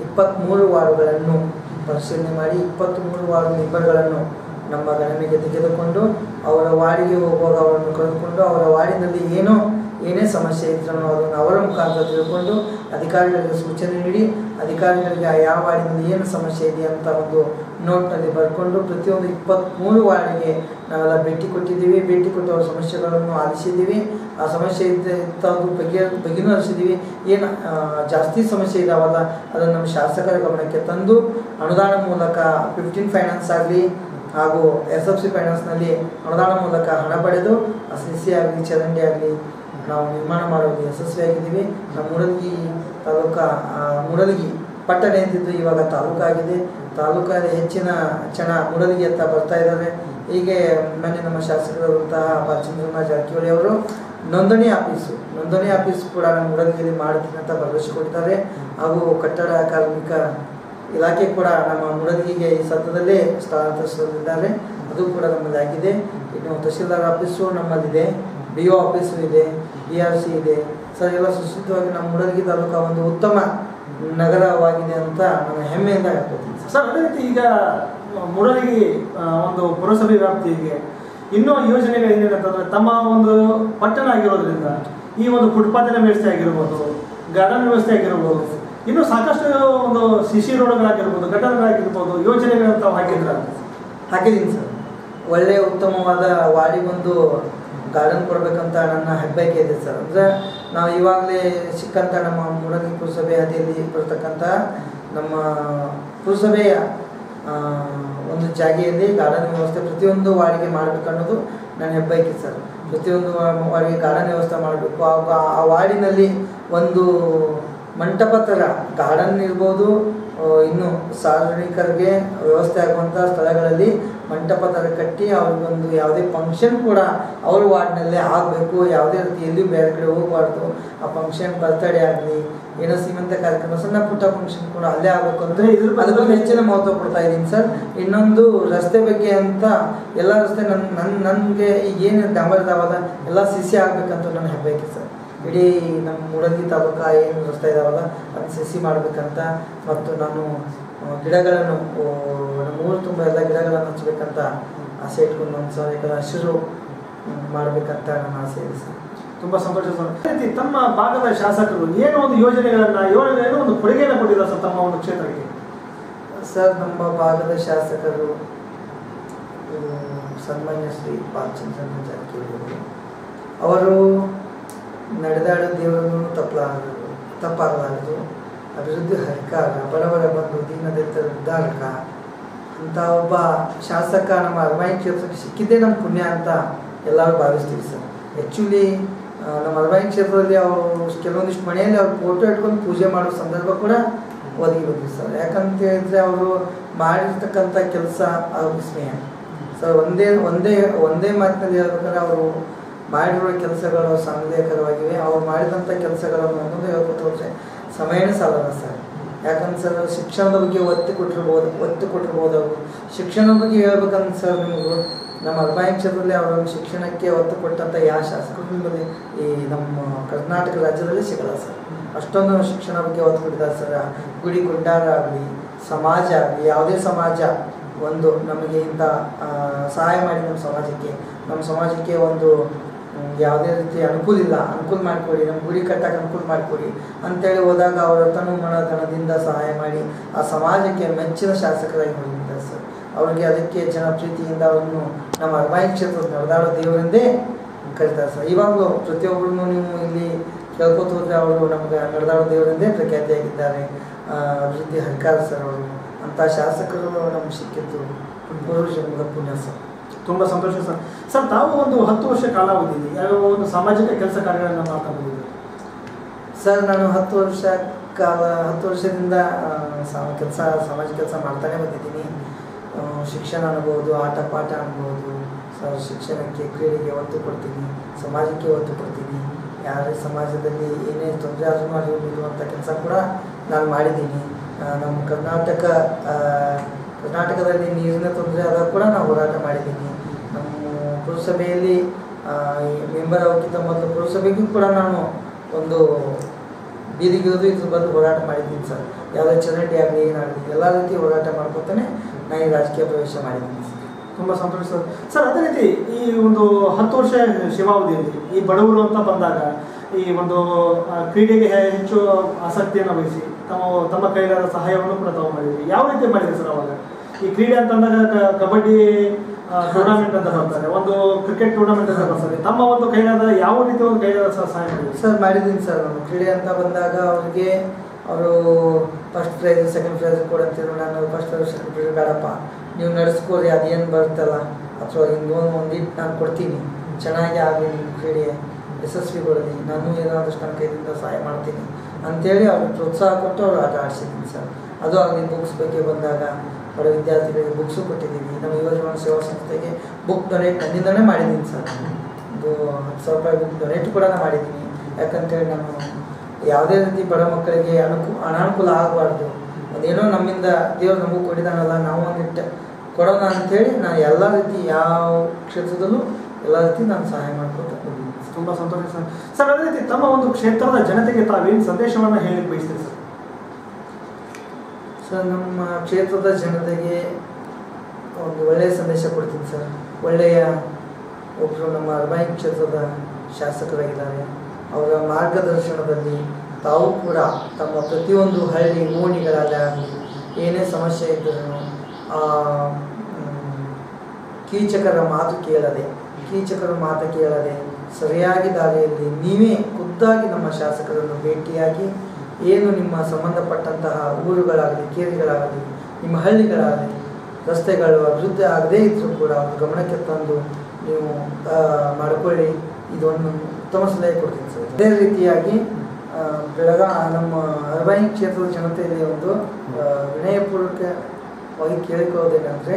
ಇಪ್ಪತ್ತ್ಮೂರು ವಾರ್ಡ್ಗಳನ್ನು ಪರಿಶೀಲನೆ ಮಾಡಿ ಇಪ್ಪತ್ತ್ಮೂರು ವಾರ್ಡ್ ಮೆಂಬರ್ಗಳನ್ನು ನಮ್ಮ ಗಣನೆಗೆ ತೆಗೆದುಕೊಂಡು ಅವರ ವಾರ್ಡಿಗೆ ಹೋಗುವಾಗ ಅವರನ್ನು ಕರೆದುಕೊಂಡು ಅವರ ವಾರ್ಡಿನಲ್ಲಿ ಏನೋ ಏನೇ ಸಮಸ್ಯೆ ಇದ್ರೂ ಅದನ್ನು ಅವರ ಮುಖಾಂತರ ತಿಳ್ಕೊಂಡು ಅಧಿಕಾರಿಗಳಿಗೆ ಸೂಚನೆ ನೀಡಿ, ಅಧಿಕಾರಿಗಳಿಗೆ ಆ ಯಾವ ವಾರ್ಡಿನಲ್ಲಿ ಏನು ಸಮಸ್ಯೆ ಇದೆ ಅಂತ ಒಂದು ನೋಟ್ನಲ್ಲಿ ಬರ್ಕೊಂಡು ಪ್ರತಿಯೊಂದು ಇಪ್ಪತ್ತ್ಮೂರು ವಾರ್ಡಿಗೆ ನಾವೆಲ್ಲ ಭೇಟಿ ಕೊಟ್ಟಿದ್ದೀವಿ. ಭೇಟಿ ಕೊಟ್ಟು ಅವರ ಸಮಸ್ಯೆಗಳನ್ನು ಆಲಿಸಿದ್ದೀವಿ. ಆ ಸಮಸ್ಯೆ ಇದ್ದ ಇಂಥದ್ದು ಬಗೆ ಬಗೆಹರಿಸಿದ್ದೀವಿ ಏನು ಜಾಸ್ತಿ ಸಮಸ್ಯೆ ಇದಾವಲ್ಲ, ಅದನ್ನು ನಮ್ಮ ಶಾಸಕರ ಗಮನಕ್ಕೆ ತಂದು ಅನುದಾನ ಮೂಲಕ ಫಿಫ್ಟೀನ್ ಫೈನಾನ್ಸ್ ಆಗಲಿ ಹಾಗೂ ಎಸ್ ಎಫ್ ಸಿ ಫೈನಾನ್ಸ್ನಲ್ಲಿ ಅನುದಾನ ಮೂಲಕ ಹಣ ಪಡೆದು ಆ ಸಿ ಸಿ ಆಗಲಿ ಚರಂಡಿ ಆಗಲಿ ನಾವು ನಿರ್ಮಾಣ ಮಾಡೋದು ಯಶಸ್ವಿಯಾಗಿದ್ದೀವಿ. ನಮ್ಮ ಮೂಡಲಗಿ ತಾಲೂಕಾ ಮೂಡಲಗಿ ಮೂಡಲ್ಗಿ ಪಟ್ಟಣ ಎಂದಿದ್ದು ಇವಾಗ ತಾಲೂಕಾಗಿದೆ ತಾಲೂಕಾದ ಹೆಚ್ಚಿನ ಜನ ಅಂತ ಬರ್ತಾ ಇದ್ದಾರೆ. ಹೀಗೆ ಮೊನ್ನೆ ನಮ್ಮ ಶಾಸಕರಾದಂತಹ ಬಾಲಚಂದ್ರನಾಥ್ ಜಾರಕಿಹೊಳಿ ಅವರು ನೋಂದಣಿ ಆಫೀಸು, ನೋಂದಣಿ ಆಫೀಸ್ ಕೂಡ ನಮ್ಮ ಮೂಡಲಗಿಯಲ್ಲಿ ಮಾಡ್ತೀನಿ ಅಂತ ಭರವಸೆ ಕೊಟ್ಟಿದ್ದಾರೆ. ಹಾಗೂ ಕಟ್ಟಡ ಕಾರ್ಮಿಕ ಇಲಾಖೆ ಕೂಡ ನಮ್ಮ ಮುಡದಿಗೆ ಈ ಸದ್ಯದಲ್ಲೇ ಸ್ಥಳಾಂತರಿಸಲಿದ್ದಾರೆ ಅದು ಕೂಡ ನಮ್ಮದಾಗಿದೆ. ಇನ್ನು ತಹಶೀಲ್ದಾರ್ ಆಫೀಸು ನಮ್ಮಲ್ಲಿದೆ ಬಿ ಒ ಆಫೀಸು ಇದೆ. ಬಿ ಆರ್ ಸಿ ಇದೆ. ಸರ್ ಎಲ್ಲ ಸುಸ್ಥಿತವಾಗಿ ನಮ್ಮ ಮುಡದಗಿ ತಾಲೂಕ ಒಂದು ಉತ್ತಮ ನಗರವಾಗಿದೆ ಅಂತ ನಮ್ಮ ಹೆಮ್ಮೆಯಿಂದ ಸರ್ ಅದೇ ರೀತಿ ಈಗ ಮೂಡಲಗಿ ಒಂದು ಪುರಸಭೆ ವ್ಯಾಪ್ತಿಗೆ ಇನ್ನೂ ಯೋಜನೆಗಳು ಏನಿರುತ್ತಂದ್ರೆ ತಮ್ಮ ಒಂದು ಪಟ್ಟಣ ಆಗಿರೋದ್ರಿಂದ ಈ ಒಂದು ಫುಟ್ಪಾತಿನ ವ್ಯವಸ್ಥೆ ಆಗಿರ್ಬೋದು, ಗಾರ್ಡನ್ ವ್ಯವಸ್ಥೆ ಆಗಿರ್ಬೋದು ಇನ್ನೂ ಸಾಕಷ್ಟು ಒಂದು ಸಿಸಿ ರೋಡ್ಗಳಾಗಿರ್ಬೋದು ಗಟರ್ಗಳಾಗಿರ್ಬೋದು ಯೋಜನೆಗಳು ತಾವು ಹಾಕಿದ್ರ ಹಾಕಿದ್ದೀನಿ ಸರ್. ಒಳ್ಳೆಯ ಉತ್ತಮವಾದ ವಾಡಿಗೊಂದು ಗಾರ್ಡನ್ ಕೊಡಬೇಕಂತ ನನ್ನ ಹೆಬ್ಬಯಕೆ ಇದೆ ಸರ್. ಅಂದರೆ ನಾವು ಇವಾಗಲೇ ಸಿಕ್ಕಂಥ ನಮ್ಮ ಮೂರನೇ ಪುರಸಭೆ ಹದಿಯಲ್ಲಿ ಬರ್ತಕ್ಕಂಥ ನಮ್ಮ ಪುರಸಭೆಯ ಒಂದು ಜಾಗೆಯಲ್ಲಿ ಗಾರ್ಡನ್ ವ್ಯವಸ್ಥೆ ಪ್ರತಿಯೊಂದು ವಾಡಿಗೆ ಮಾಡಬೇಕು ಅನ್ನೋದು ನನ್ನ ಹೆಬ್ಬಯಕೆ ಸರ್. ಪ್ರತಿಯೊಂದು ವಾಡಿಗೆ ಗಾರ್ಡನ್ ವ್ಯವಸ್ಥೆ ಮಾಡಬೇಕು. ಆ ವಾರ್ಡಿನಲ್ಲಿ ಒಂದು ಮಂಟಪ ಥರ ಗಾರ್ಡನ್ ಇರ್ಬೋದು ಇನ್ನು ಸಾರ್ವಜನಿಕರಿಗೆ ವ್ಯವಸ್ಥೆ ಆಗುವಂಥ ಸ್ಥಳಗಳಲ್ಲಿ ಮಂಟಪ ಥರ ಕಟ್ಟಿ ಅವ್ರಿಗೊಂದು ಯಾವುದೇ ಫಂಕ್ಷನ್ ಕೂಡ ಅವ್ರ ವಾರ್ಡ್ನಲ್ಲೇ ಆಗಬೇಕು. ಯಾವುದೇ ರೀತಿ ಎಲ್ಲಿಯೂ ಬೇರೆ ಕಡೆ ಹೋಗಬಾರ್ದು. ಆ ಫಂಕ್ಷನ್ ಬರ್ತಡೇ ಆಗಲಿ ಏನೋ ಸೀಮಂತ ಕಾರ್ಯಕ್ರಮ ಸಣ್ಣ ಪುಟ್ಟ ಫಂಕ್ಷನ್ ಕೂಡ ಅಲ್ಲೇ ಆಗಬೇಕು ಅಂದರೆ ಇದ್ರ ಬಗ್ಗೆ- ಅದ್ರ ಬಗ್ಗೆ ಹೆಚ್ಚಿನ ಮಹತ್ವ ಕೊಡ್ತಾ ಇದ್ದೀನಿ ಸರ್. ಇನ್ನೊಂದು ರಸ್ತೆ ಬಗ್ಗೆ ಅಂತ ಎಲ್ಲ ರಸ್ತೆ ನನ್ನ ನನ್ನ ನನಗೆ ಈಗ ಏನು ಡಾಂಬರ್ ಇದಾವಲ್ಲ ಎಲ್ಲ ಸಿಸಿ ಆಗಬೇಕಂತ ನನ್ನ ಹೆಬ್ಬೈತಿ ಸರ್. ಇಡೀ ನಮ್ಮ ಮೂಡಂಗಿ ತಾಲೂಕು ಏನು ರಸ್ತೆ ಇದ್ದಾವಲ್ಲ ಅದನ್ನ ಸಸಿ ಮಾಡಬೇಕಂತ ಮತ್ತು ನಾನು ಗಿಡಗಳನ್ನು ನಮ್ಮ ಊರು ತುಂಬ ಎಲ್ಲ ಗಿಡಗಳನ್ನು ಹಚ್ಚಬೇಕಂತ ಆಸೆ ಇಟ್ಕೊಂಡು ಒಂದು ಸಾವಿರ ಯಾಕಂದ್ರೆ ಹಸಿರು ಮಾಡಬೇಕಂತ ನನ್ನ ಆಸೆ ಇದೆ ಸರ್. ತುಂಬ ಸಂತೋಷ ಸರ್. ತಮ್ಮ ಭಾಗದ ಶಾಸಕರು ಏನೋ ಒಂದು ಯೋಜನೆಗಳನ್ನ ಯೋಜನೆ ಏನೋ ಒಂದು ಕೊಡುಗೆಯನ್ನು ಕೊಟ್ಟಿದ್ದಾರೆ ಸರ್ ತಮ್ಮ ಒಂದು ಕ್ಷೇತ್ರಕ್ಕೆ? ಸರ್ ನಮ್ಮ ಭಾಗದ ಶಾಸಕರು ಸನ್ಮಾನ್ಯ ಶ್ರೀ ಬಾಲಚಂದ್ರನ ಜಾರಕಿಹೊಳಿ ಅವರು ನಡೆದಾಡೋ ದೇವರನ್ನು ತಪ್ಪಲಾಗದು ತಪ್ಪಾಗಲಾರದು. ಅಭಿವೃದ್ಧಿ ಹರಿಕಾರ ಬಡವರ ಬಂಧು ದೀನದಲಿತರ ಉದ್ದಾರಕ ಅಂತ ಒಬ್ಬ ಶಾಸಕ ನಮ್ಮ ಅರವಾಯಿ ಕ್ಷೇತ್ರಕ್ಕೆ ಸಿಕ್ಕಿದ್ದೇ ನಮ್ಮ ಪುಣ್ಯ ಅಂತ ಎಲ್ಲರೂ ಭಾವಿಸ್ತೀವಿ ಸರ್. ಆ್ಯಕ್ಚುಲಿ ನಮ್ಮ ಅರವಾಯಿ ಕ್ಷೇತ್ರದಲ್ಲಿ ಅವರು ಕೆಲವೊಂದಿಷ್ಟು ಮನೆಯಲ್ಲಿ ಅವ್ರು ಫೋಟೋ ಇಟ್ಕೊಂಡು ಪೂಜೆ ಮಾಡೋ ಸಂದರ್ಭ ಕೂಡ ಒದಗಿ ಬಂದಿದೆ ಸರ್. ಯಾಕಂತ ಹೇಳಿದ್ರೆ ಅವರು ಮಾಡಿರ್ತಕ್ಕಂಥ ಕೆಲಸ ಅವ್ರ ಸ್ನೇಹ. ಸರ್ ಒಂದೇ ಒಂದೇ ಒಂದೇ ಮಾತಿನಲ್ಲಿ ಹೇಳ್ಬೇಕಾದ್ರೆ ಅವರು ಮಾಡಿರುವ ಕೆಲಸಗಳು ಸಂದೇಹಕರವಾಗಿವೆ ಅವ್ರು ಮಾಡಿದಂಥ ಕೆಲಸಗಳನ್ನು ಒಂದೊಂದು ಹೇಳ್ಕೊತ ಹೋದ್ರೆ ಸಮಯನೇ ಸಾಲಲ್ಲ ಸರ್. ಯಾಕಂದ್ರೆ ಸರ್, ಶಿಕ್ಷಣದ ಬಗ್ಗೆ ಒತ್ತು ಕೊಟ್ಟಿರ್ಬೋದು ಒತ್ತು ಕೊಟ್ಟಿರ್ಬೋದು ಅವರು. ಶಿಕ್ಷಣದ ಬಗ್ಗೆ ಹೇಳ್ಬೇಕಂದ್ರೆ ಸರ್ ನಿಮಗೂ ನಮ್ಮ ಅರ್ಬಾಯಿನ್ ಕ್ಷೇತ್ರದಲ್ಲಿ ಅವರ ಶಿಕ್ಷಣಕ್ಕೆ ಒತ್ತು ಕೊಟ್ಟಂಥ ಯಾವ ಶಾಸಕರು ನಿಮ್ಮಲ್ಲಿ ಈ ನಮ್ಮ ಕರ್ನಾಟಕ ರಾಜ್ಯದಲ್ಲಿ ಸಿಗಲ್ಲ ಸರ್. ಅಷ್ಟೊಂದು ಶಿಕ್ಷಣ ಬಗ್ಗೆ ಒತ್ತು ಕೊಟ್ಟಿದ್ದಾರೆ ಸರ್. ಗುಡಿ ಗುಂಡಾರ ಆಗಲಿ, ಸಮಾಜ ಆಗಲಿ, ಯಾವುದೇ ಸಮಾಜ ಒಂದು ನಮಗೆ ಇಂಥ ಸಹಾಯ ಮಾಡಿ ನಮ್ಮ ಸಮಾಜಕ್ಕೆ. ನಮ್ಮ ಸಮಾಜಕ್ಕೆ ಒಂದು ಮ್, ಯಾವುದೇ ರೀತಿ ಅನುಕೂಲ ಇಲ್ಲ ಅನುಕೂಲ ಮಾಡಿಕೊಡಿ ನಮ್ಮ ಗುರಿ ಕಟ್ಟಕ್ಕೆ ಅನುಕೂಲ ಮಾಡಿಕೊಡಿ ಅಂತೇಳಿ ಹೋದಾಗ ಅವರ ತನು ಮನ ಧನದಿಂದ ಸಹಾಯ ಮಾಡಿ ಆ ಸಮಾಜಕ್ಕೆ ಮೆಚ್ಚಿನ ಶಾಸಕರಾಗಿ ಹೊರಗಿದ್ದಾರೆ ಸರ್. ಅವರಿಗೆ ಅದಕ್ಕೆ ಜನಪ್ರೀತಿಯಿಂದ ಅವರನ್ನು ನಮ್ಮ ಅರ್ಬಾಯಿ ಕ್ಷೇತ್ರದ ನಡೆದಾಡೋ ದೇವರೆಂದೇ ಕರೀತಾರೆ ಸರ್. ಇವಾಗಲೂ ಪ್ರತಿಯೊಬ್ಬರನ್ನು ನೀವು ಇಲ್ಲಿ ಕೇಳ್ಕೊತ ಹೋದ್ರೆ ಅವರು ನಮಗೆ ನಡೆದಾಡೋ ದೇವರೆಂದೇ ಪ್ರಖ್ಯಾತಿಯಾಗಿದ್ದಾರೆ. ಅಭಿವೃದ್ಧಿ ಹರಿಕಾರ ಸರ್ ಅವರು. ಅಂಥ ಶಾಸಕರು ನಮ್ಗೆ ಸಿಕ್ಕಿದ್ದು ಪೂರ್ವ ಜನ್ಮದ ಪುಣ್ಯ ಸರ್. ತುಂಬಾ ಸಂತೋಷ ಸರ್. ಸರ್, ತಾವು ಒಂದು ಹತ್ತು ವರ್ಷ ಕಾಲಾವಧಿಯಲ್ಲಿ ಯಾವ ಒಂದು ಸಾಮಾಜಿಕ ಕೆಲಸ ಕಾರ್ಯಗಳನ್ನು ಮಾಡ್ತಾ ಬಂದಿದ್ದೀರಿ ಸರ್, ನಾನು ಹತ್ತು ವರ್ಷ ಕಾಲ, ಹತ್ತು ವರ್ಷದಿಂದ ಕೆಲಸ, ಸಾಮಾಜಿಕ ಕೆಲಸ ಮಾಡ್ತಾನೆ ಬಂದಿದ್ದೀನಿ. ಶಿಕ್ಷಣ ಅನ್ಬೋದು ಆಟ ಪಾಠ ಅನ್ಬೋದು. ಸರ್, ಶಿಕ್ಷಣಕ್ಕೆ, ಕ್ರೀಡೆಗೆ ಒತ್ತು ಕೊಡ್ತೀನಿ. ಸಮಾಜಕ್ಕೆ ಒತ್ತು ಕೊಡ್ತೀನಿ. ಯಾರೇ ಸಮಾಜದಲ್ಲಿ ಏನೇ ತೊಂದರೆ ಆದರೂ ಅದು ಅಂತ ಕೆಲಸ ಕೂಡ ನಾನು ಮಾಡಿದ್ದೀನಿ. ನಮ್ಮ ಕರ್ನಾಟಕ ಕರ್ನಾಟಕದಲ್ಲಿ ನೀರಿನ ತೊಂದರೆ ಆದಾಗ ಕೂಡ ನಾವು ಹೋರಾಟ ಮಾಡಿದ್ದೀನಿ ನಮ್ಮ ಪುರಸಭೆಯಲ್ಲಿ ಮೆಂಬರ್ ಆಗೋಕ್ಕಿಂತ ಮೊದಲು ಪುರಸಭೆಗೂ ಕೂಡ ನಾನು ಒಂದು ಬೀದಿಗಿರೋದು ಇದ್ರ ಬಂದು ಹೋರಾಟ ಮಾಡಿದ್ದೀನಿ ಸರ್. ಯಾವುದೇ ಚರಂಡಿ ಆಗಲಿ, ಏನಾಗಲಿ, ಎಲ್ಲ ರೀತಿ ಹೋರಾಟ ಮಾಡ್ಕೊತಾನೆ ನಾನು ಈ ರಾಜಕೀಯ ಪ್ರವೇಶ ಮಾಡಿದ್ದೀನಿ ತುಂಬ ಸಂತೋಷ ಸರ್. ಸರ್, ಅದೇ ರೀತಿ ಈ ಒಂದು ಹತ್ತು ವರ್ಷ ಶಿವಾವಧಿಯಲ್ಲಿ ಈ ಬಡವರು ಅಂತ ಬಂದಾಗ ಈ ಒಂದು ಕ್ರೀಡೆಗೆ ಹೆಚ್ಚು ಆಸಕ್ತಿಯನ್ನು ವಹಿಸಿ ತಮ್ಮ ತಮ್ಮ ಕೈಲಾದ ಸಹಾಯವನ್ನು ಕೂಡ ತಾವು ಮಾಡಿದ್ರಿ. ಯಾವ ರೀತಿ ಮಾಡಿದ್ರಿ ಸರ್ ಅವಾಗ? ಈ ಕ್ರೀಡೆ ಅಂತಂದಾಗ ಕಬಡ್ಡಿ ಟೂರ್ನಮೆಂಟ್ ಅಂತ ಬರ್ತಾರೆ. ಒಂದು ಕ್ರಿಕೆಟ್ ಟೂರ್ನಮೆಂಟ್ ಅಂತ ಬರ್ತಾರೆ. ತಮ್ಮ ಒಂದು ಕೈಲಾದ, ಯಾವ ರೀತಿ ಒಂದು ಕೈಲಾದ ಸಹ ಸಹಾಯ ಸರ್, ಮಾಡಿದ್ದೀನಿ ಸರ್. ನಾನು ಕ್ರೀಡೆ ಅಂತ ಬಂದಾಗ ಅವ್ರಿಗೆ ಅವರು ಫಸ್ಟ್ ಪ್ರೈಸ್ ಸೆಕೆಂಡ್ ಪ್ರೈಸ್ ಕೊಡಂತಿದ್ರು ನಾನು ಫಸ್ಟ್ ಪ್ರೈಸ್ ಸೆಕೆಂಡ್ ಪ್ರೈಸ್ ಬೇಡಪ್ಪ. ನೀವು ನಡೆಸ್ಕೋರಿ ಅದೇನು ಬರುತ್ತಲ್ಲ? ಅಥವಾ ಹಿಂಗೊಂದು ಒಂದು ಇಟ್ಟು ನಾನು ಕೊಡ್ತೀನಿ. ಚೆನ್ನಾಗಿ ಆಗಲಿ ನಿಮ್ಮ ಕ್ರೀಡೆ. ಕೊಡಲಿ ನಾನು ಏನಾದಷ್ಟು ನನ್ನ ಕೈಯಿಂದ ಸಹಾಯ ಮಾಡ್ತೀನಿ. ಅಂತೇಳಿ ಅವ್ರಿಗೆ ಪ್ರೋತ್ಸಾಹ ಕೊಟ್ಟು ಅವ್ರು ಆಟ ಆಡಿಸಿದ್ದೀನಿ ಸರ್. ಅದು ಆಗಲಿ ಬುಕ್ಸ್ ಬಗ್ಗೆ ಬಂದಾಗ. ಬಡ ವಿದ್ಯಾರ್ಥಿಗಳಿಗೆ ಬುಕ್ಸು ಕೊಟ್ಟಿದ್ದೀವಿ. ನಮ್ಮ ಯುವಜನ ಸೇವಾ ಸಂಸ್ಥೆಗೆ ಬುಕ್ ಡೊನೇಟ್ ನನ್ನಿಂದನೇ ಮಾಡಿದ್ದೀನಿ ಸರ್ ಹತ್ತು ಸಾವಿರ ರೂಪಾಯಿ ಬುಕ್ ಡೊನೇಟ್ ಕೂಡ ನಾನು ಮಾಡಿದ್ದೀನಿ. ಯಾಕಂತೇಳಿ ನಾನು ಯಾವುದೇ ರೀತಿ ಬಡ ಮಕ್ಕಳಿಗೆ ಅನುಕೂ, ಅನಾನುಕೂಲ ಆಗಬಾರ್ದು. ಅದೇನೋ ನಮ್ಮಿಂದ ದೇವರು ನಮಗೂ ಕೊಟ್ಟಿದ್ದಾನಲ್ಲ, ನಾವು ಒಂದಿಟ್ಟು ಕೊಡೋಣ ಅಂತೇಳಿ ನಾನು ಎಲ್ಲ ರೀತಿ ಯಾವ ಕ್ಷೇತ್ರದಲ್ಲೂ ಎಲ್ಲ ರೀತಿ ನಾನು ಸಹಾಯ ಮಾಡ್ಕೊತಾ. ತುಂಬಾ ಸಂತೋಷ ಸರ್. ಸರ್, ಅದೇ ರೀತಿ ತಮ್ಮ ಒಂದು ಕ್ಷೇತ್ರದ ಜನತೆಗೆ ತಾವೇನು ಸಂದೇಶವನ್ನು ಹೇಳಿ ಬಯಸ್ತೀರಿ ಸರ್? ಸರ್, ನಮ್ಮ ಕ್ಷೇತ್ರದ ಜನತೆಗೆ ಒಂದು ಒಳ್ಳೆಯ ಸಂದೇಶ ಕೊಡ್ತೀನಿ ಸರ್. ಒಳ್ಳೆಯ ಒಬ್ಬರು ನಮ್ಮ ಅರ್ಬಾಯಿ ಕ್ಷೇತ್ರದ ಶಾಸಕರಾಗಿದ್ದಾರೆ. ಅವರ ಮಾರ್ಗದರ್ಶನದಲ್ಲಿ ತಾವು ಕೂಡ ತಮ್ಮ ಪ್ರತಿಯೊಂದು ಹಳ್ಳಿ ಓಣಿಗಳಲ್ಲಿ ಆಗಲಿ ಏನೇ ಸಮಸ್ಯೆ ಇದ್ದರೂ ಕೀಚಕರ ಮಾತು ಕೇಳದೆ, ಕೀಚಕರ ಮಾತು ಕೇಳದೆ ಸರಿಯಾಗಿ ದಾರಿಯಲ್ಲಿ ನೀವೇ ಖುದ್ದಾಗಿ ನಮ್ಮ ಶಾಸಕರನ್ನು ಭೇಟಿಯಾಗಿ ಏನು ನಿಮ್ಮ ಸಂಬಂಧಪಟ್ಟಂತಹ ಊರುಗಳಾಗಲಿ, ಕೇರಿಗಳಾಗಲಿ, ನಿಮ್ಮ ಹಳ್ಳಿಗಳಾಗಲಿ, ರಸ್ತೆಗಳು ಅಭಿವೃದ್ಧಿ ಆಗದೇ ಇದ್ದರೂ ಕೂಡ ಗಮನಕ್ಕೆ ತಂದು ನೀವು ಮಾಡಿಕೊಳ್ಳಿ. ಇದೊಂದು ಉತ್ತಮ ಸಲಹೆ ಕೊಡ್ತೀನಿ ಸರ್. ಅದೇ ರೀತಿಯಾಗಿ ಬೆಳಗಾ, ನಮ್ಮ ಅರ್ಬೈನ್ ಕ್ಷೇತ್ರದ ಜನತೆಯಲ್ಲಿ ಒಂದು ವಿನಯಪೂರ್ವಕವಾಗಿ ಕೇಳಿಕೊಳ್ಳೋದೇನೆಂದರೆ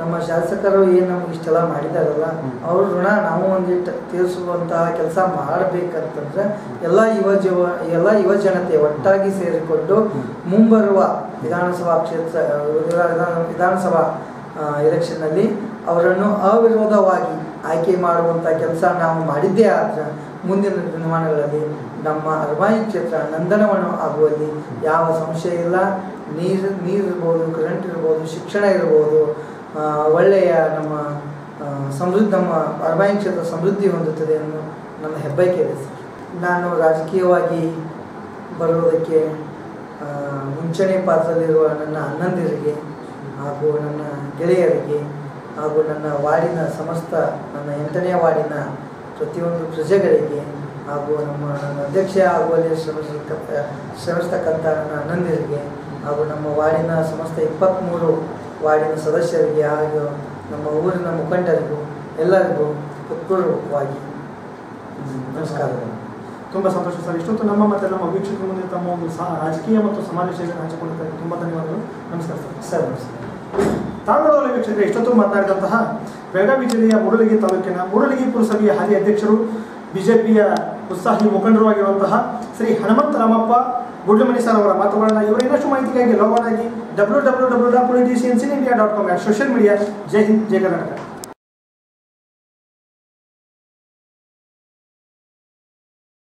ನಮ್ಮ ಶಾಸಕರು ಏನು ನಮ್ಗೆ ಇಷ್ಟೆಲ್ಲ ಮಾಡಿದಾರಲ್ಲ ಅವ್ರ ಋಣ ನಾವು ಒಂದಿಟ್ಟು ತೀರಿಸುವಂತಹ ಕೆಲಸ ಮಾಡಬೇಕಂತಂದ್ರೆ ಎಲ್ಲ ಯುವ ಜೀವ ಎಲ್ಲ ಯುವ ಜನತೆ ಒಟ್ಟಾಗಿ ಸೇರಿಕೊಂಡು ಮುಂಬರುವ ವಿಧಾನಸಭಾ ಕ್ಷೇತ್ರ ವಿಧಾನ- ವಿಧಾನಸಭಾ ಎಲೆಕ್ಷನ್ನಲ್ಲಿ ಅವರನ್ನು ಅವಿರೋಧವಾಗಿ ಆಯ್ಕೆ ಮಾಡುವಂಥ ಕೆಲಸ ನಾವು ಮಾಡಿದ್ದೇ ಆದರೆ ಮುಂದಿನ ದಿನಮಾನಗಳಲ್ಲಿ ನಮ್ಮ ಅರ್ಬಾಯಿ ಕ್ಷೇತ್ರ ನಂದನವನ ಆಗುವಲ್ಲಿ ಯಾವ ಸಂಶಯ ಇಲ್ಲ. ನೀರು ನೀರು ಇರ್ಬೋದು ಕರೆಂಟ್ ಇರ್ಬೋದು ಶಿಕ್ಷಣ ಇರ್ಬೋದು ಒಳ್ಳೆಯ ನಮ್ಮ ಸಮೃದ್ಧ ನಮ್ಮ ಅರ್ಬಾಯಿ ಕ್ಷೇತ್ರ ಸಮೃದ್ಧಿ ಹೊಂದುತ್ತದೆ ಅನ್ನೋ ನನ್ನ ಹೆಬ್ಬೈಕೆ ಇದೆ, ಸರ್. ನಾನು ರಾಜಕೀಯವಾಗಿ ಬರುವುದಕ್ಕೆ ಮುಂಚನೆ ಮುಂಚೂಣಿ ಪಾತ್ರದಲ್ಲಿರುವ ನನ್ನ ಅಣ್ಣಂದಿರಿಗೆ ಹಾಗೂ ನನ್ನ ಗೆಳೆಯರಿಗೆ ಹಾಗೂ ನನ್ನ ವಾರ್ಡಿನ ಸಮಸ್ತ, ನನ್ನ ಎಂಟನೇ ವಾರ್ಡಿನ ಪ್ರತಿಯೊಂದು ಪ್ರಜೆಗಳಿಗೆ ಹಾಗೂ ನಮ್ಮ, ನನ್ನ ಅಧ್ಯಕ್ಷ ಆಗುವಲ್ಲಿ ಶ್ರಮಿಸತಕ್ಕ, ಶ್ರಮಿಸ್ತಕ್ಕಂಥ ನನ್ನ ಅಣ್ಣಂದಿರಿಗೆ ಹಾಗೂ ನಮ್ಮ ವಾರ್ಡಿನ ಸಮಸ್ತ ಇಪ್ಪತ್ತ್ಮೂರು ವಾರ್ಡಿನ ಸದಸ್ಯರಿಗೆ ಹಾಗೂ ನಮ್ಮ ಊರಿನ ಮುಖಂಡರಿಗೂ ಎಲ್ಲರಿಗೂ ಹೃತ್ಪೂರ್ವಕವಾಗಿ ನಮಸ್ಕಾರಗಳು ತುಂಬ ಸಂತೋಷ ಸರ್. ಇಷ್ಟೊತ್ತು ನಮ್ಮ ಮತ್ತೆ ನಮ್ಮ ವೀಕ್ಷಕರ ಮುಂದೆ ತಮ್ಮ ಒಂದು ಸಹ ರಾಜಕೀಯ ಮತ್ತು ಸಮಾಜ ಸೇವೆಯನ್ನು ಹಂಚಿಕೊಂಡಿದ್ದಾರೆ ತುಂಬ ಧನ್ಯವಾದಗಳು. ನಮಸ್ಕಾರ ಸರ್. ಸರ್ ನಮಸ್ಕಾರ. ತಾಮ್ರದಲ್ಲಿ ವೀಕ್ಷಕರು ಇಷ್ಟೊತ್ತು ಮಾತನಾಡಿದಂತಹ ಬೆಳಗಾವಿ ಜಿಲ್ಲೆಯ ಮೂಡಲಗಿ ತಾಲೂಕಿನ ಮೂಡಲಗಿ ಪುರಸಭೆಯ ಹಾಲಿ ಅಧ್ಯಕ್ಷರು ಬಿಜೆಪಿಯ ಉತ್ಸಾಹಿ ಮುಖಂಡರು ಆಗಿರುವಂತಹ ಶ್ರೀ ಹನುಮಂತ ರಾಮಪ್ಪ ಗುಡ್ಲಮಣಿ ಸರ್ ಅವರ ಮಾತುಗಳನ್ನ ಇವರು ಇನ್ನಷ್ಟು ಮಾಹಿತಿಗಾಗಿ ಲಾಗ್ ಆನ್ ಆಗಿ W W W dot politicians in India dot com social media ಜೈ ಹಿಂದ್ ಜೈ ಕರ್ನಾಟಕ